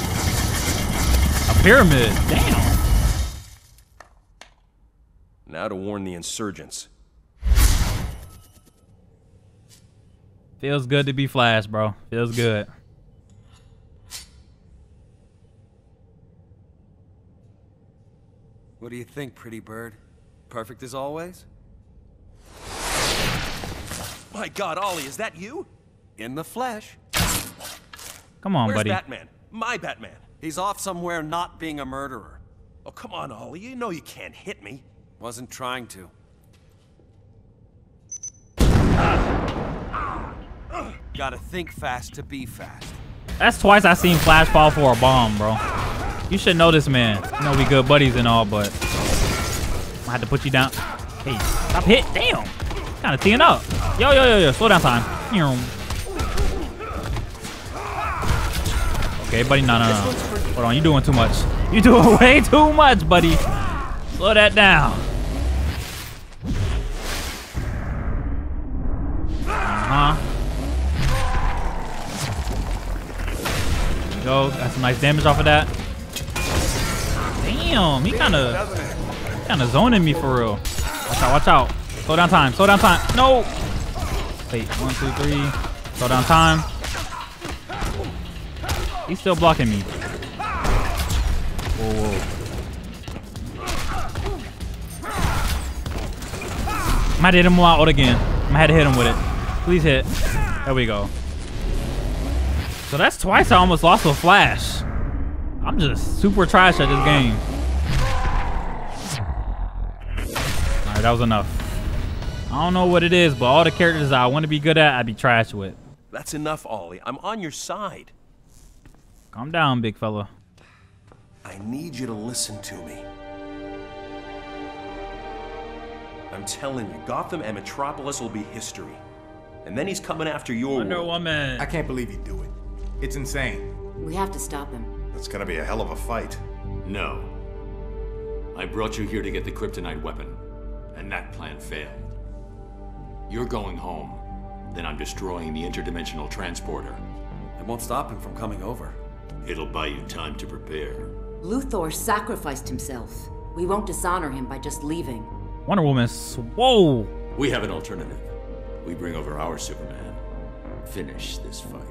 [SPEAKER 1] A pyramid. Damn.
[SPEAKER 3] Now to warn the insurgents.
[SPEAKER 1] Feels good to be Flash, bro. Feels good.
[SPEAKER 15] What do you think, pretty bird? Perfect as always?
[SPEAKER 3] My God, Ollie, is that you?
[SPEAKER 15] In the flesh.
[SPEAKER 1] Come on,
[SPEAKER 3] Where's
[SPEAKER 1] buddy.
[SPEAKER 3] Batman? My Batman.
[SPEAKER 15] He's off somewhere not being a murderer.
[SPEAKER 3] Oh, come on, Ollie. You know you can't hit me.
[SPEAKER 15] Wasn't trying to. Gotta think fast to be fast.
[SPEAKER 1] That's twice I seen Flash fall for a bomb, bro. You should know this man. You know we good buddies and all, but I had to put you down. Hey, stop hit. Damn. Kind of teeing up. Yo, yo, yo, yo. Slow down time. Okay, buddy. No, no, no. Hold on. you're doing too much. You're doing way too much, buddy. Slow that down. There we go. Got some nice damage off of that. Damn, he kind of, kind of zoning me for real. Watch out, watch out. Slow down time. Slow down time. No. Wait, one, two, three. Slow down time. He's still blocking me. Whoa, whoa. Might hit him out again. I had to hit him with it. Please hit. There we go. So that's twice I almost lost a Flash. I'm just super trash at this game. Alright, that was enough. I don't know what it is, but all the characters I want to be good at, I'd be trash with.
[SPEAKER 3] That's enough, Ollie. I'm on your side.
[SPEAKER 1] Calm down, big fella.
[SPEAKER 3] I need you to listen to me. I'm telling you, Gotham and Metropolis will be history. And then he's coming after your
[SPEAKER 1] Wonder
[SPEAKER 3] world.
[SPEAKER 1] Woman.
[SPEAKER 5] I can't believe he'd do it. It's insane.
[SPEAKER 11] We have to stop him.
[SPEAKER 17] It's gonna be a hell of a fight.
[SPEAKER 6] No. I brought you here to get the kryptonite weapon, and that plan failed. You're going home. Then I'm destroying the interdimensional transporter.
[SPEAKER 15] It won't stop him from coming over.
[SPEAKER 6] It'll buy you time to prepare.
[SPEAKER 11] Luthor sacrificed himself. We won't dishonor him by just leaving.
[SPEAKER 1] Wonder Woman. Whoa.
[SPEAKER 6] We have an alternative. We bring over our Superman. Finish this fight.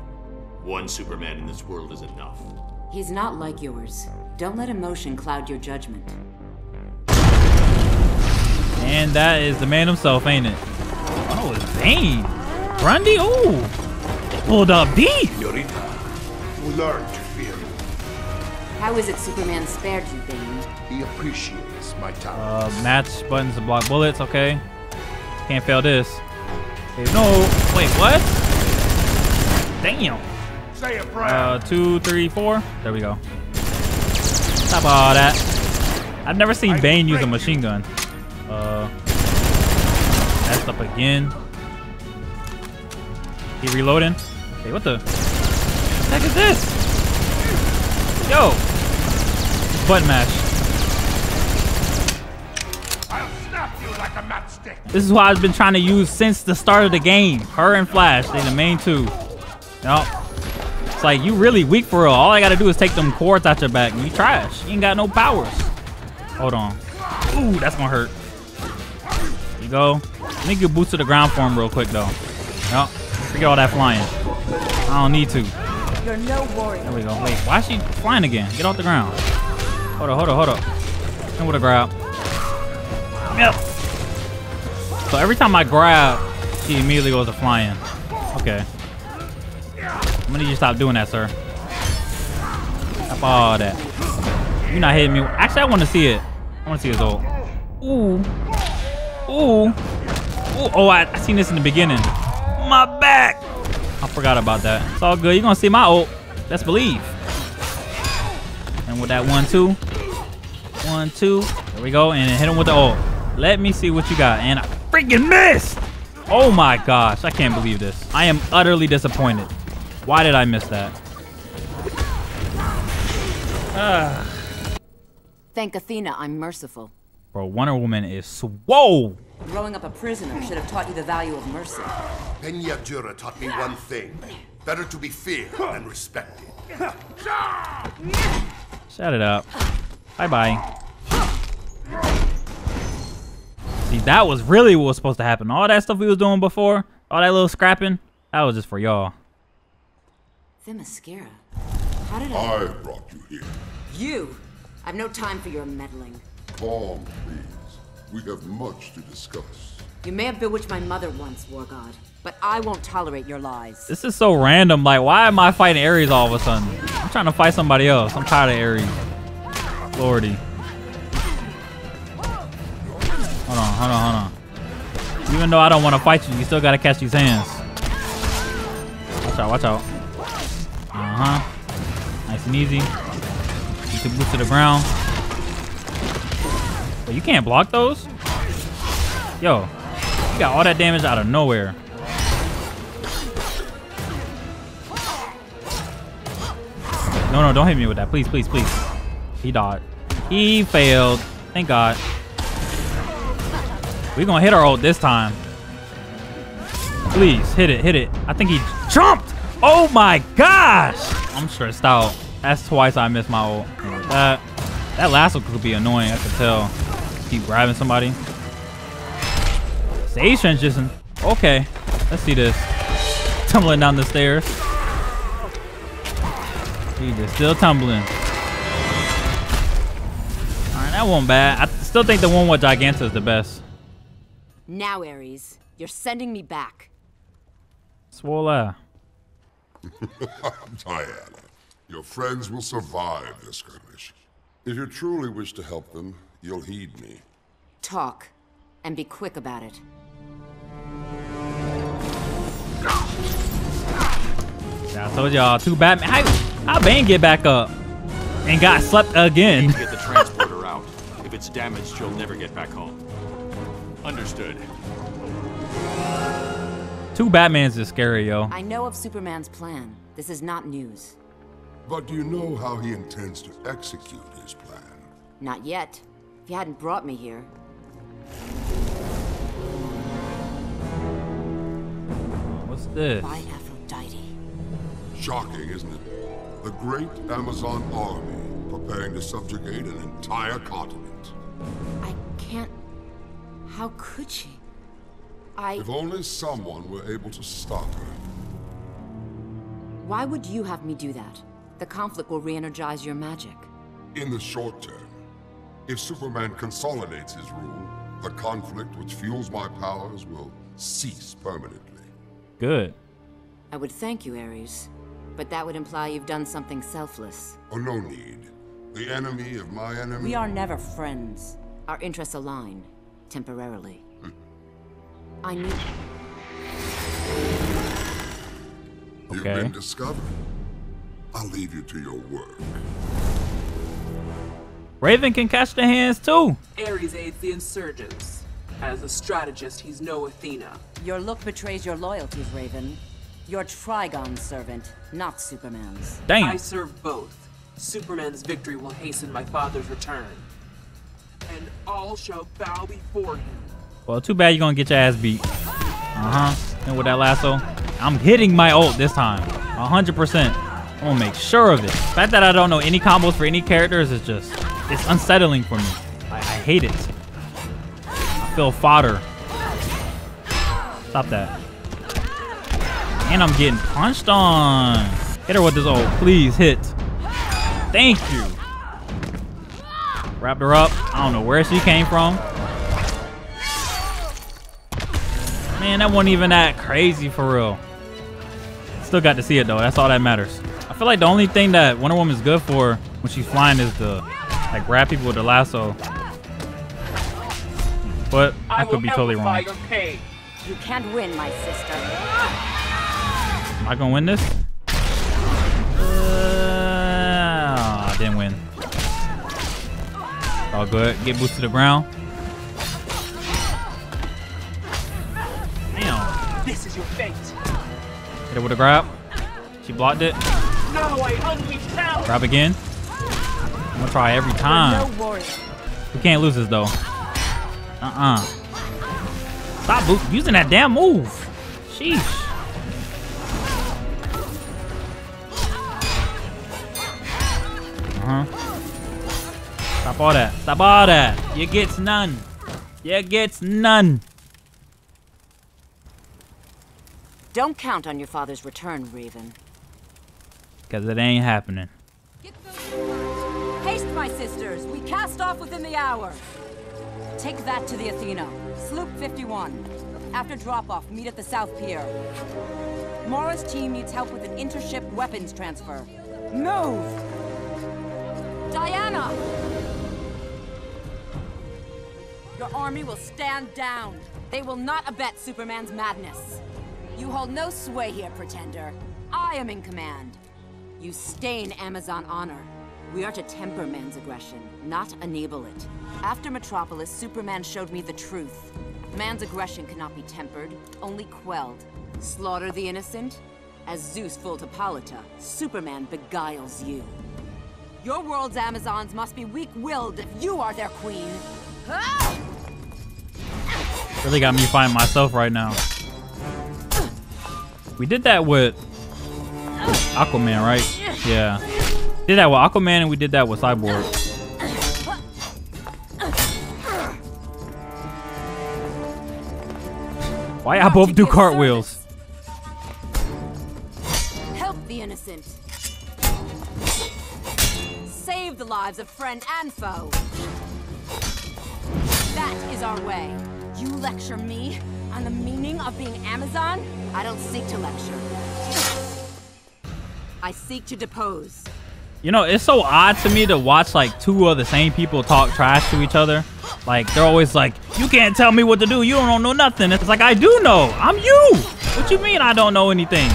[SPEAKER 6] One Superman in this world is enough.
[SPEAKER 11] He's not like yours. Don't let emotion cloud your judgment.
[SPEAKER 1] And that is the man himself, ain't it? Oh, it's Bane. Grundy? Ooh. They pulled up deep.
[SPEAKER 21] Senorita, you learn to fear him.
[SPEAKER 11] How is it Superman spared you, Bane?
[SPEAKER 21] He appreciates my
[SPEAKER 1] Uh,
[SPEAKER 21] talents.
[SPEAKER 1] match buttons to block bullets. Okay. Can't fail this. Okay, no. Wait, what? Damn.
[SPEAKER 21] Say a prayer.
[SPEAKER 1] Uh, two, three, four. There we go. Stop all that. I've never seen Bane use a machine gun. Uh, messed up again. He reloading. Hey, what the? What the heck is this? Yo! Button mash.
[SPEAKER 21] I'll snap you like a matchstick.
[SPEAKER 1] This is what I've been trying to use since the start of the game. Her and Flash, they the main two. Yup. It's like, you really weak for real. All I gotta do is take them cords out your back and you trash. You ain't got no powers. Hold on. Ooh, that's gonna hurt. There you go. Let me get boots to the ground for him real quick, though. Yup. Forget all that flying. I don't need to.
[SPEAKER 11] You're no warrior.
[SPEAKER 1] There we go. Wait, why is she flying again? Get off the ground. Hold up, hold up, hold up. And with a grab. Yep. So every time I grab, she immediately goes to flying. Okay. I'm gonna need you to stop doing that, sir. Stop all that. You're not hitting me. Actually, I want to see it. I want to see his ult. Ooh. Ooh. Ooh. Oh, I, I seen this in the beginning. My back. I forgot about that. It's all good. You're gonna see my ult. Let's believe. And with that one, two. One, two. There we go. And hit him with the ult. Let me see what you got. And I freaking missed. Oh my gosh. I can't believe this. I am utterly disappointed. Why did I miss that? Ah.
[SPEAKER 11] Thank Athena, I'm merciful.
[SPEAKER 1] Bro, Wonder Woman is swole.
[SPEAKER 11] Growing up a prisoner should have taught you the value of mercy.
[SPEAKER 21] Peña Duro taught me one thing. Better to be feared than respected.
[SPEAKER 1] Shut it up. Bye-bye. See, that was really what was supposed to happen. All that stuff we was doing before, all that little scrapping, that was just for y'all.
[SPEAKER 11] The Themyscira. How did I...
[SPEAKER 20] I brought you here.
[SPEAKER 11] You! I've no time for your meddling.
[SPEAKER 20] Calm, please. We have much to discuss.
[SPEAKER 11] You may have bewitched my mother once, War God, but I won't tolerate your lies.
[SPEAKER 1] This is so random. Like, why am I fighting Ares all of a sudden? I'm trying to fight somebody else. I'm tired of Ares. Lordy. Hold on, hold on, hold on. Even though I don't want to fight you, you still gotta catch these hands. Watch out, watch out. Uh-huh. Nice and easy. You can boost to the ground. But you can't block those? Yo, you got all that damage out of nowhere. No, no, don't hit me with that. Please, please, please. He died. He failed. Thank God. We're gonna hit our ult this time. Please, hit it, hit it. I think he jumped. Oh my gosh. I'm stressed out. That's twice I missed my ult. Oh, that, that last one could be annoying, I could tell. Keep grabbing somebody. Stage transition. Okay, let's see this. Tumbling down the stairs. He just still tumbling. Alright, that wasn't bad. I still think the one with Giganta is the best.
[SPEAKER 11] Now, Ares, you're sending me back.
[SPEAKER 1] Swola.
[SPEAKER 20] Diana, your friends will survive this skirmish. If you truly wish to help them, you'll heed me.
[SPEAKER 11] Talk, and be quick about it.
[SPEAKER 1] I told y'all, two Batman. How, how Bane get back up and got slept again?
[SPEAKER 6] get the transporter out. If it's damaged, she'll never get back home. Understood.
[SPEAKER 1] Two Batmans is scary, yo.
[SPEAKER 11] I know of Superman's plan. This is not news.
[SPEAKER 20] But do you know how he intends to execute his plan?
[SPEAKER 11] Not yet. If you hadn't brought me here.
[SPEAKER 1] What's this?
[SPEAKER 11] By Aphrodite.
[SPEAKER 20] Shocking, isn't it? The great Amazon army preparing to subjugate an entire continent.
[SPEAKER 11] I can't... How could she? I...
[SPEAKER 20] If only someone were able to stop her.
[SPEAKER 11] Why would you have me do that? The conflict will re-energize your magic.
[SPEAKER 20] In the short term, if Superman consolidates his rule, the conflict which fuels my powers will cease permanently.
[SPEAKER 1] Good.
[SPEAKER 11] I would thank you, Ares. But that would imply you've done something selfless.
[SPEAKER 20] Oh, no need. The enemy of my enemy...
[SPEAKER 11] We are never friends. Our interests align. Temporarily. Hmm. I need...
[SPEAKER 20] You've
[SPEAKER 1] Okay.
[SPEAKER 20] been discovered. I'll leave you to your work.
[SPEAKER 1] Raven can catch the hands too.
[SPEAKER 22] Ares aids the insurgents. As a strategist, he's no Athena.
[SPEAKER 11] Your look betrays your loyalties, Raven. You're Trigon's servant, not Superman's.
[SPEAKER 1] Damn.
[SPEAKER 22] I serve both. Superman's victory will hasten my father's return. And all shall bow before him.
[SPEAKER 1] Well, too bad you're gonna get your ass beat. Uh-huh. And with that lasso, I'm hitting my ult this time. 100%. I'm gonna make sure of it. The fact that I don't know any combos for any characters is just, it's unsettling for me. I, I hate it. I feel fodder. Stop that. And I'm getting punched on. Hit her with this old, please hit. Thank you. Wrapped her up. I don't know where she came from. Man, that wasn't even that crazy for real. Still got to see it though. That's all that matters. I feel like the only thing that Wonder Woman's good for when she's flying is to like grab people with the lasso. But I, could be totally wrong.
[SPEAKER 11] You can't win, my sister.
[SPEAKER 1] I gonna win this? Uh, oh, I didn't win. All good. Get boosted to the ground. Damn.
[SPEAKER 22] This is your fate.
[SPEAKER 1] Hit it with a grab. She blocked it.
[SPEAKER 22] No, I.
[SPEAKER 1] Grab again. I'm gonna try every time. We can't lose this though. Uh-uh. Stop using that damn move. Sheesh. Uh-huh. Stop all that. Stop all that. You gets none. You gets none.
[SPEAKER 11] Don't count on your father's return, Raven.
[SPEAKER 1] Because it ain't happening.
[SPEAKER 11] Haste, my sisters. We cast off within the hour. Take that to the Athena. Sloop 51. After drop-off, meet at the South Pier. Mora's team needs help with an intership weapons transfer. Move! Diana! Your army will stand down. They will not abet Superman's madness. You hold no sway here, Pretender. I am in command. You stain Amazon honor. We are to temper man's aggression, not enable it. After Metropolis, Superman showed me the truth. Man's aggression cannot be tempered, only quelled. Slaughter the innocent? As Zeus fooled Hippolyta, Superman beguiles you. Your world's Amazons must be weak-willed if you are their queen.
[SPEAKER 1] Really got me fighting myself right now. We did that with Aquaman, right? Yeah. Did that with Aquaman and we did that with Cyborg. Why y'all both do cartwheels?
[SPEAKER 11] Lives of friend and foe. That is our way. You lecture me on the meaning of being Amazon? I don't seek to lecture. I seek to depose.
[SPEAKER 1] You know, it's so odd to me to watch like two of the same people talk trash to each other. Like they're always like, "You can't tell me what to do. You don't know nothing." It's like I do know. I'm you. What you mean I don't know anything?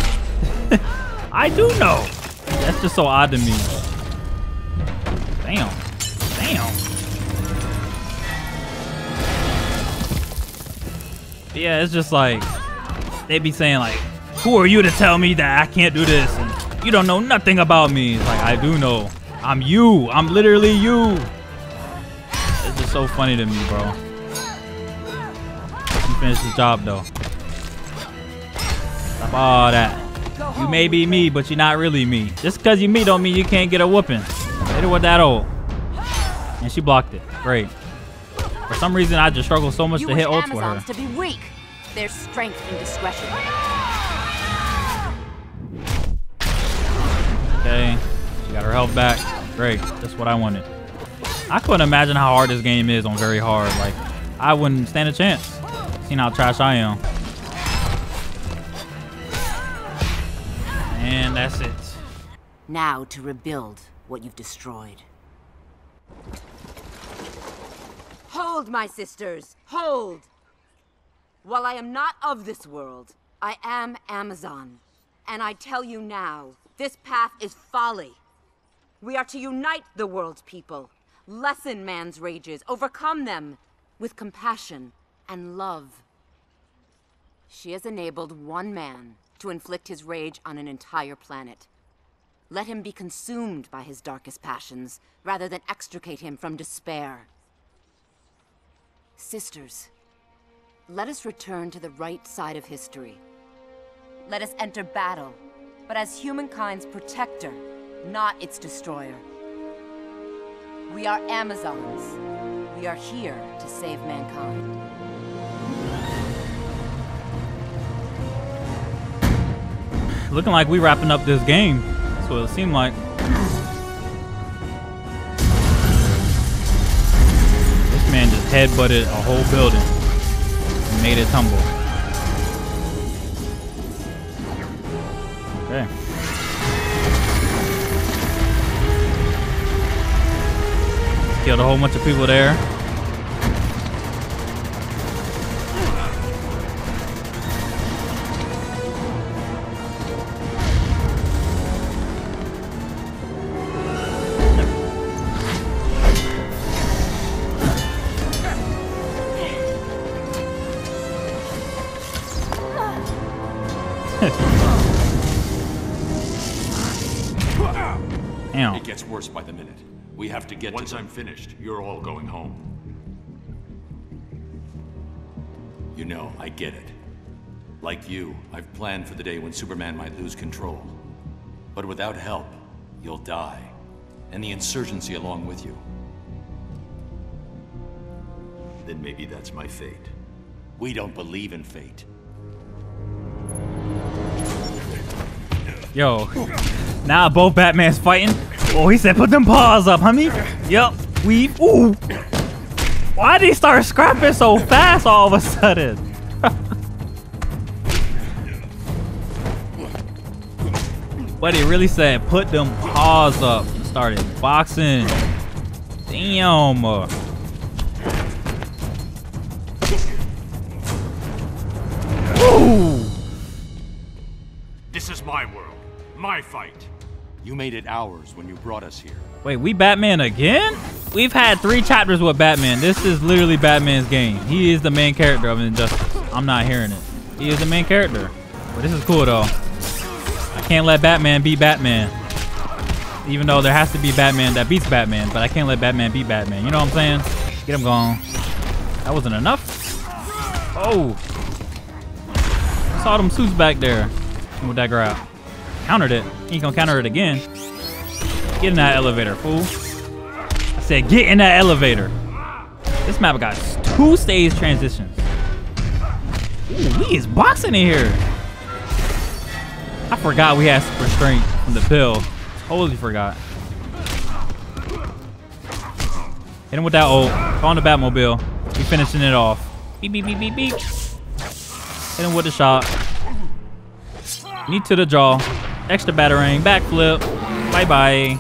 [SPEAKER 1] I do know. That's just so odd to me. Damn. Damn. Yeah, it's just like they be saying like, "Who are you to tell me that I can't do this?" And you don't know nothing about me. It's like, I do know. I'm you. I'm literally you. It's just so funny to me, bro. You finished the job, though. Stop all that. You may be me, but you're not really me. Just because you me don't mean you can't get a whooping. Hit her with that old. And she blocked it. Great. For some reason, I just struggle so much
[SPEAKER 11] you
[SPEAKER 1] to hit ults with her.
[SPEAKER 11] to be weak. There's strength in discretion.
[SPEAKER 1] Okay. She got her health back. Great. That's what I wanted. I couldn't imagine how hard this game is on very hard. Like, I wouldn't stand a chance. Seeing how trash I am. And that's it.
[SPEAKER 11] Now to rebuild what you've destroyed. Hold, my sisters! Hold! While I am not of this world, I am Amazon. And I tell you now, this path is folly. We are to unite the world's people, lessen man's rages, overcome them with compassion and love. She has enabled one man to inflict his rage on an entire planet. Let him be consumed by his darkest passions, rather than extricate him from despair. Sisters, let us return to the right side of history. Let us enter battle, but as humankind's protector, not its destroyer. We are Amazons. We are here to save mankind.
[SPEAKER 1] Looking like we wrapping up this game. That's what it seemed like. This man just headbutted a whole building and made it tumble. Okay. Killed a whole bunch of people there.
[SPEAKER 6] Get
[SPEAKER 18] Once
[SPEAKER 6] to
[SPEAKER 18] I'm finished, you're all going home.
[SPEAKER 6] You know, I get it. Like you, I've planned for the day when Superman might lose control. But without help, you'll die. And the insurgency along with you. Then maybe that's my fate. We don't believe in fate.
[SPEAKER 1] Yo, now both Batman's fighting. Oh, he said put them paws up, honey. Yep, we. Ooh. Why did he start scrapping so fast all of a sudden? But he really said put them paws up and started boxing. Damn. Ooh.
[SPEAKER 18] This is my world, my fight.
[SPEAKER 6] You made it ours when you brought us here.
[SPEAKER 1] Wait, we Batman again? We've had three chapters with Batman. This is literally Batman's game. He is the main character of Injustice. I'm not hearing it. He is the main character. But this is cool though. I can't let Batman be Batman. Even though there has to be Batman that beats Batman, but I can't let Batman beat Batman. You know what I'm saying? Get him gone. That wasn't enough. Oh. I Saw them suits back there with that grab. Countered it. He ain't gonna counter it again. Get in that elevator, fool. I said get in that elevator. This map got two stage transitions. Ooh, we is boxing in here. I forgot we had super strength from the pill. Totally forgot. Hit him with that ult. Call on the Batmobile. We finishing it off. Beep, beep, beep, beep, beep. Hit him with the shot. Knee to the jaw. Extra battering. Backflip. Bye-bye.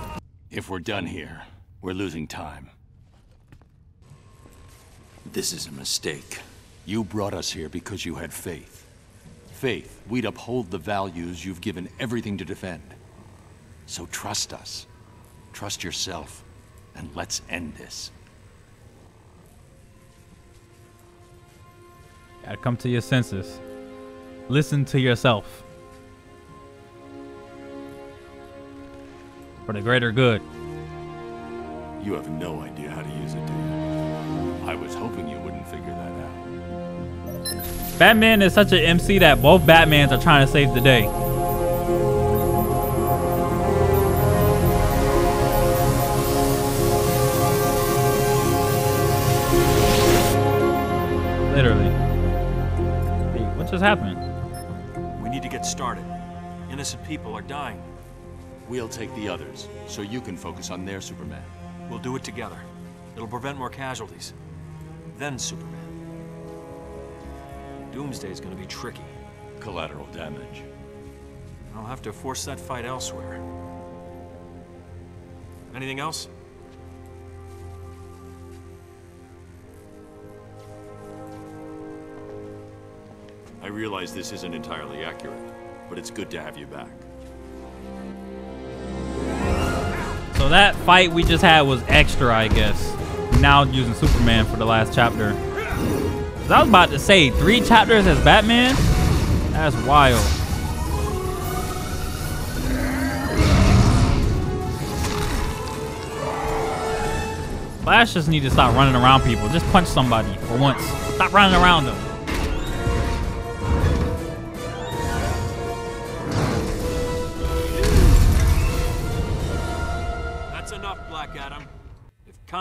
[SPEAKER 6] If we're done here, we're losing time. This is a mistake. You brought us here because you had faith. Faith, we'd uphold the values you've given everything to defend. So trust us. Trust yourself. And let's end this.
[SPEAKER 1] Gotta come to your senses. Listen to yourself. For the greater good.
[SPEAKER 6] You have no idea how to use it, do you? I was hoping you wouldn't figure that out.
[SPEAKER 1] Batman is such an MC that both Batmans are trying to save the day. Literally. Hey, what just happened?
[SPEAKER 18] We need to get started. Innocent people are dying.
[SPEAKER 6] We'll take the others, so you can focus on their Superman.
[SPEAKER 18] We'll do it together. It'll prevent more casualties. Then Superman. Doomsday's gonna be tricky.
[SPEAKER 6] Collateral damage.
[SPEAKER 18] I'll have to force that fight elsewhere. Anything else?
[SPEAKER 6] I realize this isn't entirely accurate, but it's good to have you back.
[SPEAKER 1] That fight we just had was extra, I guess. Now using Superman for the last chapter. I was about to say, three chapters as Batman? That's wild. Flash just need to stop running around people. Just punch somebody for once. Stop running around them.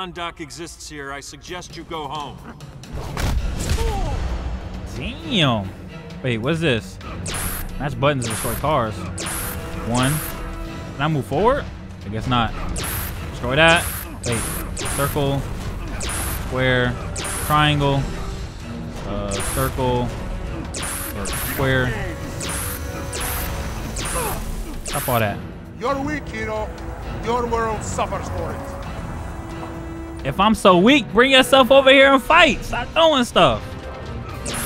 [SPEAKER 18] If Kahndaq exists here, I suggest you go home.
[SPEAKER 1] Damn. Wait, what's this? Match buttons to destroy cars. One. Can I move forward? I guess not. Destroy that. Wait. Circle. Square. Triangle. Uh, circle. Or square. Stop all that.
[SPEAKER 5] You're weak, hero. Your world suffers for it.
[SPEAKER 1] If I'm so weak, bring yourself over here and fight. Stop throwing stuff.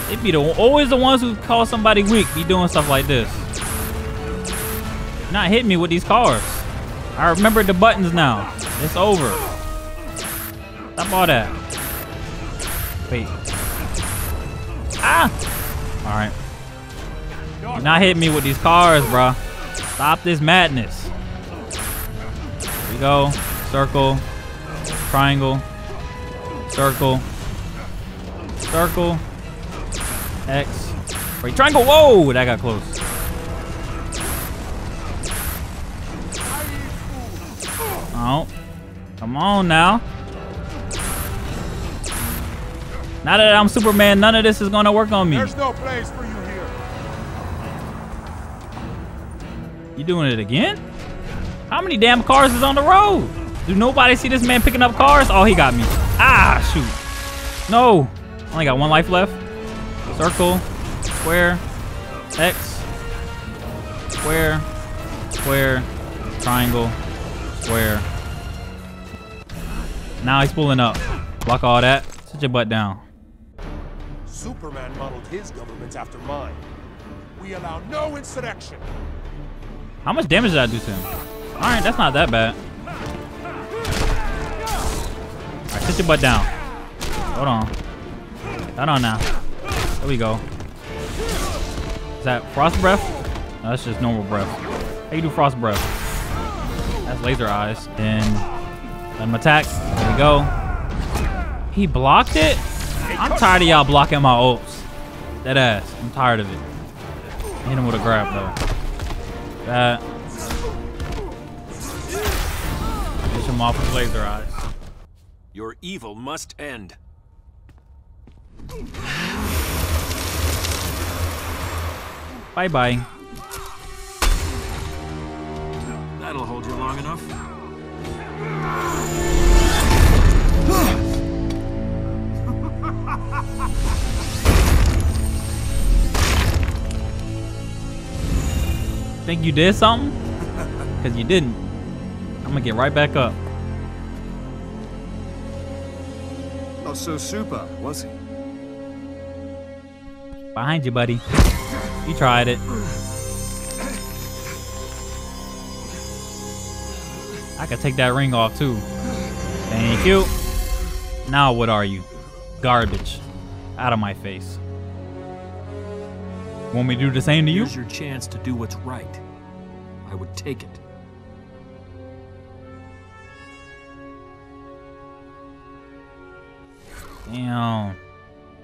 [SPEAKER 1] They be the, always the ones who call somebody weak be doing stuff like this. Not hitting me with these cars. I remember the buttons now. It's over. Stop all that. Wait. Ah! Alright. Not hitting me with these cars, bruh. Stop this madness. Here we go. Circle. Triangle. Circle. Circle. X. Wait, triangle. Whoa! That got close. Oh. Come on now. Now that I'm Superman, none of this is gonna work on me.
[SPEAKER 5] There's no place for you here.
[SPEAKER 1] You doing it again? How many damn cars is on the road? Do nobody see this man picking up cars? Oh, he got me. Ah, shoot. No. Only got one life left. Circle. Square. X. Square. Square. Triangle. Square. Now he's pulling up. Block all that. Sit your butt down.
[SPEAKER 5] Superman modeled his government after mine. We allow no insurrection.
[SPEAKER 1] How much damage did I do to him? Alright, that's not that bad. Alright, sit your butt down. Hold on. Hold on now. There we go. Is that frost breath? No, that's just normal breath. How you do frost breath? That's laser eyes. And let him attack. There we go. He blocked it? I'm tired of y'all blocking my ults. That ass. I'm tired of it. Hit him with a grab though. That. Finish him off with laser eyes.
[SPEAKER 18] Your evil must end.
[SPEAKER 1] Bye bye.
[SPEAKER 18] That'll hold you long enough.
[SPEAKER 1] Think you did something? Because you didn't. I'm going to get right back up.
[SPEAKER 23] Not so super, was he?
[SPEAKER 1] Behind you, buddy. You tried it. I could take that ring off too. Thank you. Now what are you? Garbage. Out of my face. Want me to do the same to you?
[SPEAKER 18] Here's your chance to do what's right. I would take it.
[SPEAKER 1] Damn.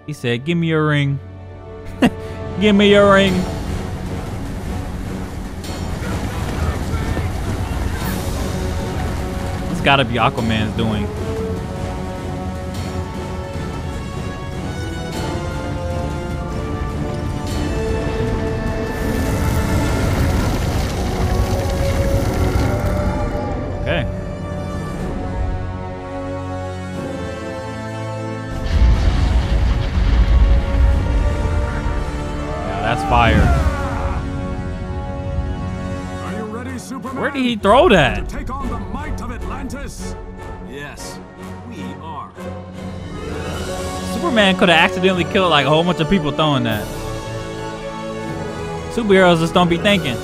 [SPEAKER 1] He said, give me your ring. give me your ring. It's gotta be Aquaman's doing. Where did he throw that?
[SPEAKER 10] To take on the might of Atlantis?
[SPEAKER 18] Yes, we are.
[SPEAKER 1] Superman could have accidentally killed like a whole bunch of people throwing that. Superheroes just don't be thinking.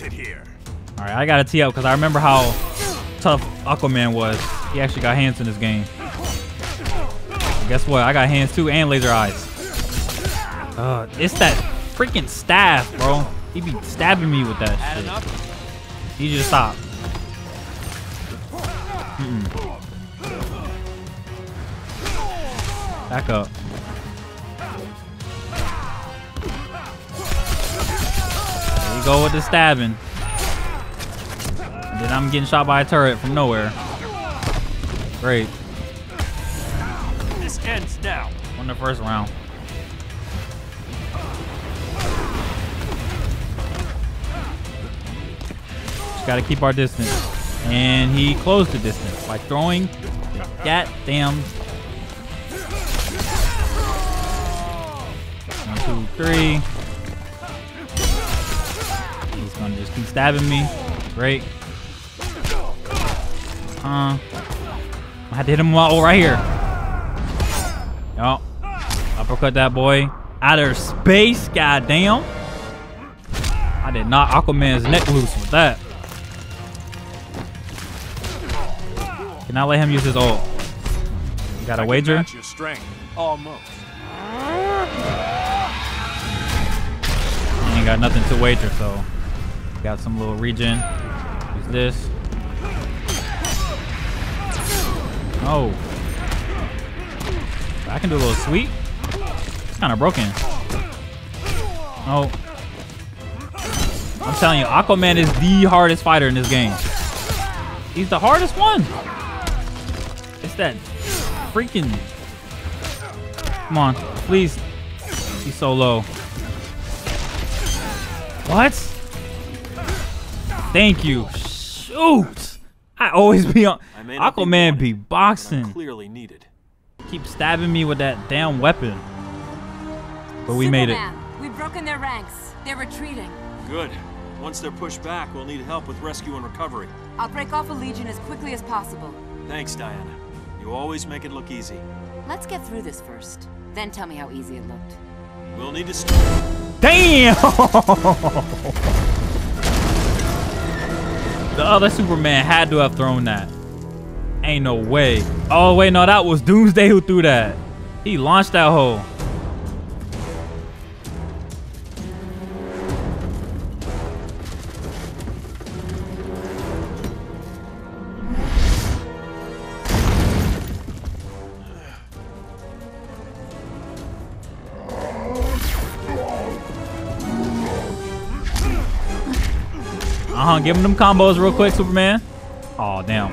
[SPEAKER 5] Wanted here.
[SPEAKER 1] All right, I gotta tee up because I remember how tough Aquaman was. He actually got hands in this game. guess what? I got hands too and laser eyes. Uh, it's that freaking staff, bro. He be stabbing me with that shit. He just stop. Mm -mm. Back up. Go with the stabbing. And then I'm getting shot by a turret from nowhere. Great.
[SPEAKER 18] This ends now.
[SPEAKER 1] Won the first round. Just gotta keep our distance. And he closed the distance by throwing that damn One, two, three. Just keep stabbing me. Great. Uh, I had to hit him all right here. Yup. Uppercut that boy. Outer space, goddamn. I did not Aquaman's neck loose with that. Cannot let him use his ult. You got a wager?
[SPEAKER 17] Your strength. Almost.
[SPEAKER 1] Ain't got nothing to wager, so got some little regen. Use this. Oh. I can do a little sweep. It's kind of broken. Oh. I'm telling you, Aquaman is the hardest fighter in this game. He's the hardest one. It's that freaking... Come on, please. He's so low. What? Thank you. Shoot. I always be on. Aquaman be boxing.
[SPEAKER 18] Clearly needed.
[SPEAKER 1] Keep stabbing me with that damn weapon. But we made it.
[SPEAKER 11] We've broken their ranks. They're retreating.
[SPEAKER 18] Good. Once they're pushed back, we'll need help with rescue and recovery.
[SPEAKER 11] I'll break off a legion as quickly as possible.
[SPEAKER 18] Thanks, Diana. You always make it look easy.
[SPEAKER 11] Let's get through this first. Then tell me how easy it looked.
[SPEAKER 18] We'll need to.
[SPEAKER 1] Damn! the other Superman had to have thrown that. Ain't no way. Oh, wait, no, that was Doomsday who threw that. He launched that hole. Uh-huh, give him them combos real quick, Superman. Oh, damn.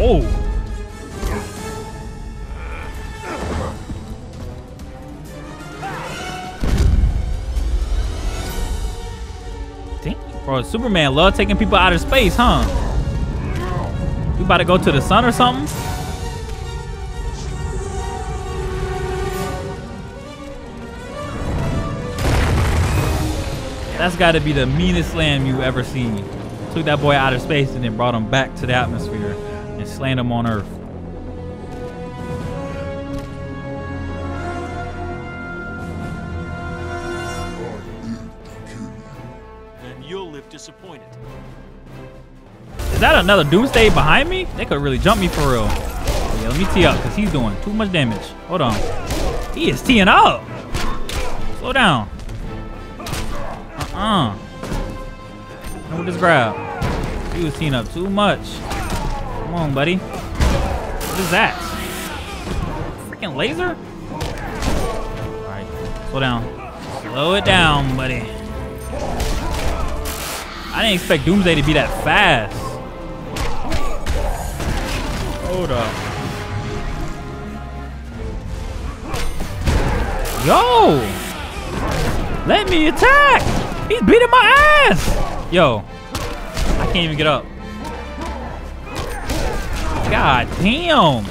[SPEAKER 1] Oh. Damn, bro, Superman love taking people out of space, huh? You about to go to the sun or something? That's got to be the meanest slam you ever seen. Took that boy out of space and then brought him back to the atmosphere and slammed him on Earth.
[SPEAKER 18] Then you'll live disappointed.
[SPEAKER 1] Is that another Doomsday behind me? They could really jump me for real. Yeah, let me tee up because he's doing too much damage. Hold on. He is teeing up. Slow down. Uh-uh. No this grab. He was teeing up too much. Come on, buddy. What is that? Freaking laser? Alright, slow down. Slow it down, buddy. I didn't expect Doomsday to be that fast. Hold up. Yo! Let me attack! He's beating my ass! Yo, I can't even get up. God damn!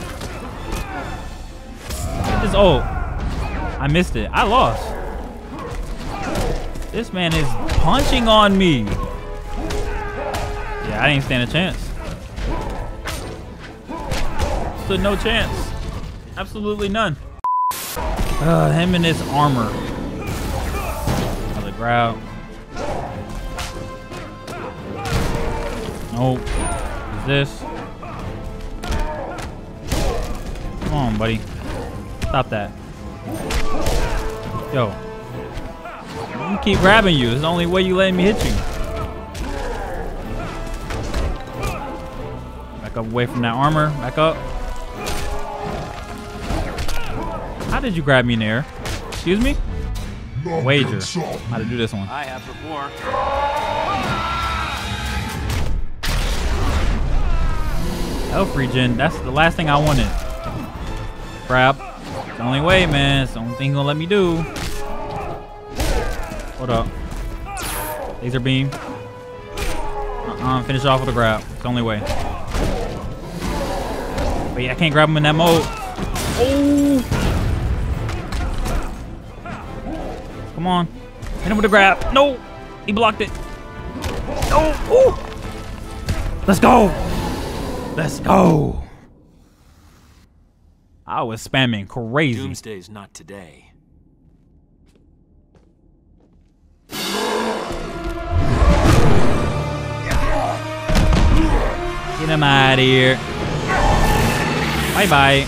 [SPEAKER 1] Get this ult. I missed it. I lost. This man is punching on me. Yeah, I didn't stand a chance. Stood no chance. Absolutely none. Uh, him and his armor. Another grab. Nope. Is this? Come on, buddy. Stop that. Yo. I'm gonna keep grabbing you. It's the only way you letting me hit you. Back up away from that armor. Back up. How did you grab me in the air? Excuse me? Wager. How to do this one.
[SPEAKER 18] I have before.
[SPEAKER 1] Health regen. That's the last thing I wanted. Grab. It's the only way, man. It's the only thing gonna let me do. Hold up. Laser beam. Uh-uh. Finish off with a grab. It's the only way. Wait, I can't grab him in that mode. Oh! Come on. Hit him with a grab. No! He blocked it. No! Ooh! Let's go! Let's go! Oh. I was spamming crazy.
[SPEAKER 18] Doomsday's not today.
[SPEAKER 1] Get him out of here. Bye bye.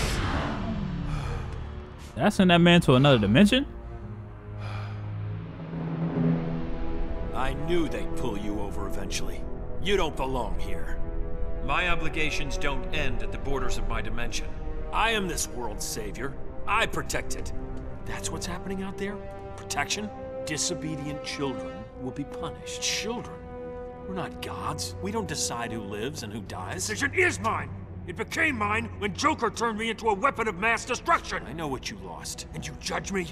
[SPEAKER 1] Did I send that man to another dimension?
[SPEAKER 18] I knew they'd pull you over eventually. You don't belong here. My obligations don't end at the borders of my dimension. I am this world's savior. I protect it. That's what's happening out there? Protection? Disobedient children will be punished. Children? We're not gods. We don't decide who lives and who dies.
[SPEAKER 24] The Decision is mine. It became mine when Joker turned me into a weapon of mass destruction.
[SPEAKER 18] I know what you lost.
[SPEAKER 24] And you judge me?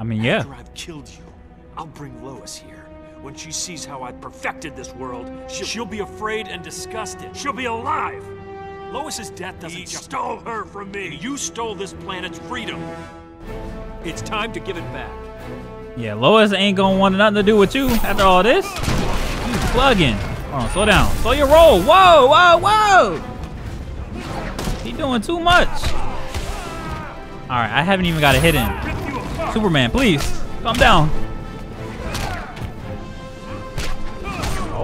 [SPEAKER 1] I mean, yeah.
[SPEAKER 18] After I've killed you, I'll bring Lois here. When she sees how I've perfected this world, she'll, she'll be afraid and disgusted.
[SPEAKER 24] She'll be alive.
[SPEAKER 18] Lois's death doesn't
[SPEAKER 24] He
[SPEAKER 18] just...
[SPEAKER 24] stole her from me.
[SPEAKER 18] You stole this planet's freedom. It's time to give it back.
[SPEAKER 1] Yeah, Lois ain't gonna want nothing to do with you after all this. You plugging. Hold on, slow down. Slow your roll. Whoa, whoa, whoa. He doing too much. All right, I haven't even got a hit in. Superman, please, calm down.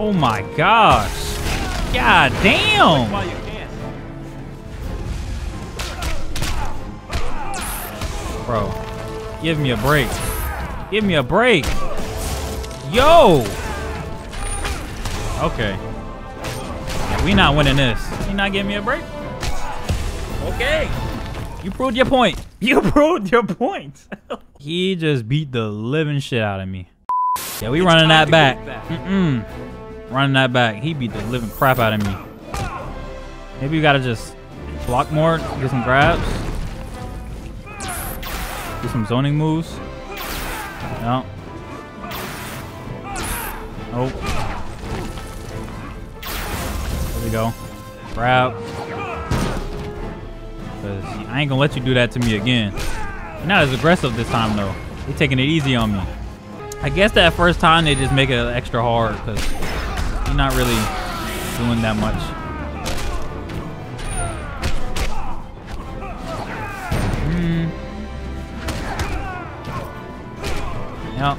[SPEAKER 1] Oh my gosh. God damn.
[SPEAKER 18] While you can.
[SPEAKER 1] Bro, give me a break. Give me a break. Yo. Okay. Yeah, we not winning this. You not giving me a break? Okay. You proved your point. You proved your point. he just beat the living shit out of me. Yeah, we running that back. Mm-mm. Running that back. He beat the living crap out of me. Maybe we gotta just block more, get some grabs. Do some zoning moves. No. Nope. There we go. Grab. Cause I ain't gonna let you do that to me again. You're not as aggressive this time though. They taking it easy on me. I guess that first time they just make it extra hard because you're not really doing that much. Hmm. Yep.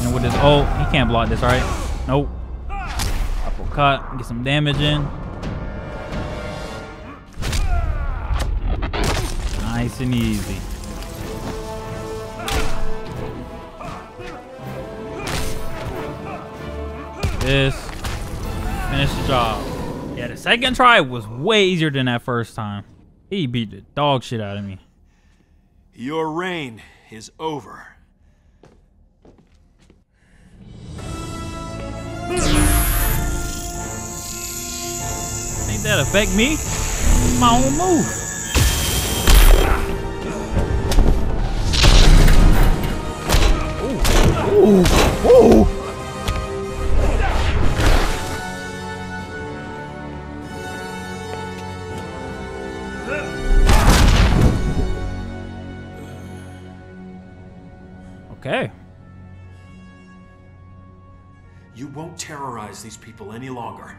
[SPEAKER 1] And with his ult, he can't block this, right? Nope. Uppercut, get some damage in. Nice and easy. This. Finish the job. Yeah, the second try was way easier than that first time. He beat the dog shit out of me.
[SPEAKER 18] Your reign is over. Hmm.
[SPEAKER 1] Ain't that affect me? My own move. Ooh, ooh, ooh.
[SPEAKER 18] Won't terrorize these people any longer.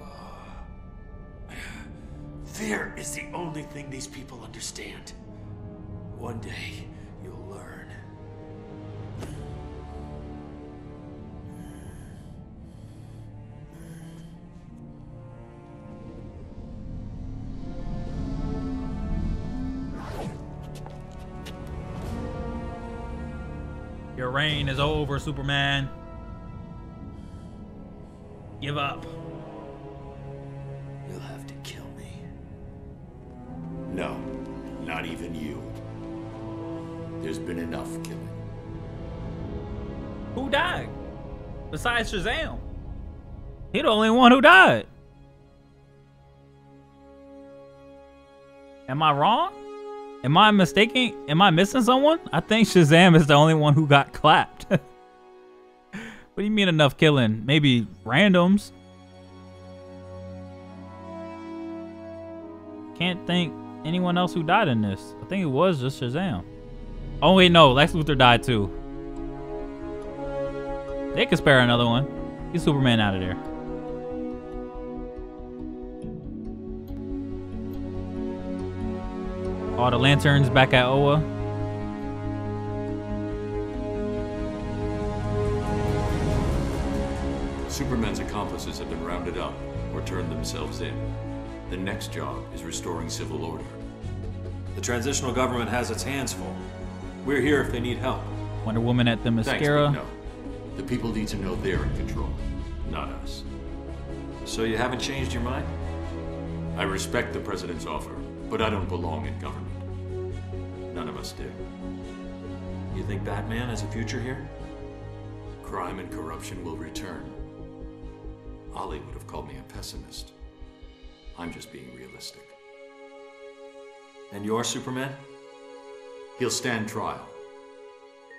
[SPEAKER 18] Uh, Fear is the only thing these people understand. One day, you'll learn.
[SPEAKER 1] Your reign is over, Superman. Give up.
[SPEAKER 6] You'll have to kill me. No, not even you. There's been enough killing.
[SPEAKER 1] Who died? Besides Shazam. He the only one who died. Am I wrong? Am I mistaken? Am I missing someone? I think Shazam is the only one who got clapped. what do you mean enough killing? Maybe randoms. Can't think anyone else who died in this. I think it was just Shazam. Oh wait, no, Lex Luthor died too. They could spare another one. Get Superman out of there. All the lanterns back at Oa.
[SPEAKER 6] Superman's accomplices have been rounded up or turned themselves in. The next job is restoring civil order.
[SPEAKER 18] The transitional government has its hands full. We're here if they need help.
[SPEAKER 1] Wonder Woman at the
[SPEAKER 6] Thanks,
[SPEAKER 1] mascara.
[SPEAKER 6] but no. The people need to know they're in control, not us.
[SPEAKER 18] So you haven't changed your mind?
[SPEAKER 6] I respect the president's offer, but I don't belong in government. None of us do.
[SPEAKER 18] You think Batman has a future here?
[SPEAKER 6] Crime and corruption will return. Ollie would have called me a pessimist. I'm just being realistic.
[SPEAKER 18] And you're Superman?
[SPEAKER 6] He'll stand trial.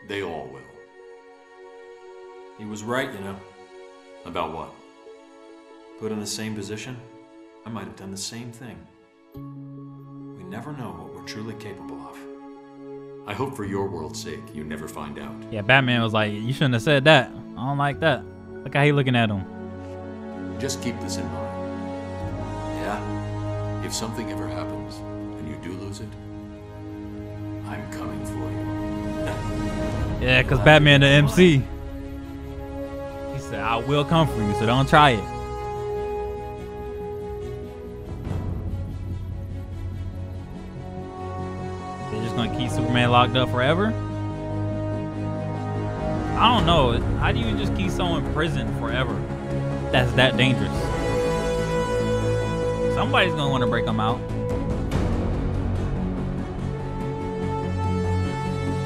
[SPEAKER 6] They all will.
[SPEAKER 18] He was right, you know.
[SPEAKER 6] About what?
[SPEAKER 18] Put in the same position, I might have done the same thing. We never know what we're truly capable of.
[SPEAKER 6] I hope for your world's sake you never find out.
[SPEAKER 1] Yeah, Batman was like, you shouldn't have said that. I don't like that. Look how he looking at him.
[SPEAKER 6] Just keep this in mind.
[SPEAKER 18] Yeah?
[SPEAKER 6] If something ever happens and you do lose it, I'm coming for you.
[SPEAKER 1] Yeah, because Batman the MC. He said, I will come for you, so don't try it. They're just gonna keep Superman locked up forever? I don't know. How do you just keep someone in prison forever? That's that dangerous. Somebody's gonna want to break them out.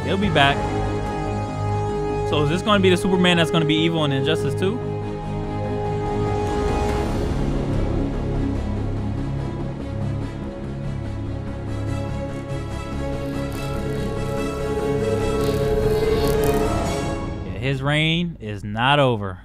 [SPEAKER 1] He'll be back. So is this to be the Superman that's to be evil in Injustice 2? His reign is not over.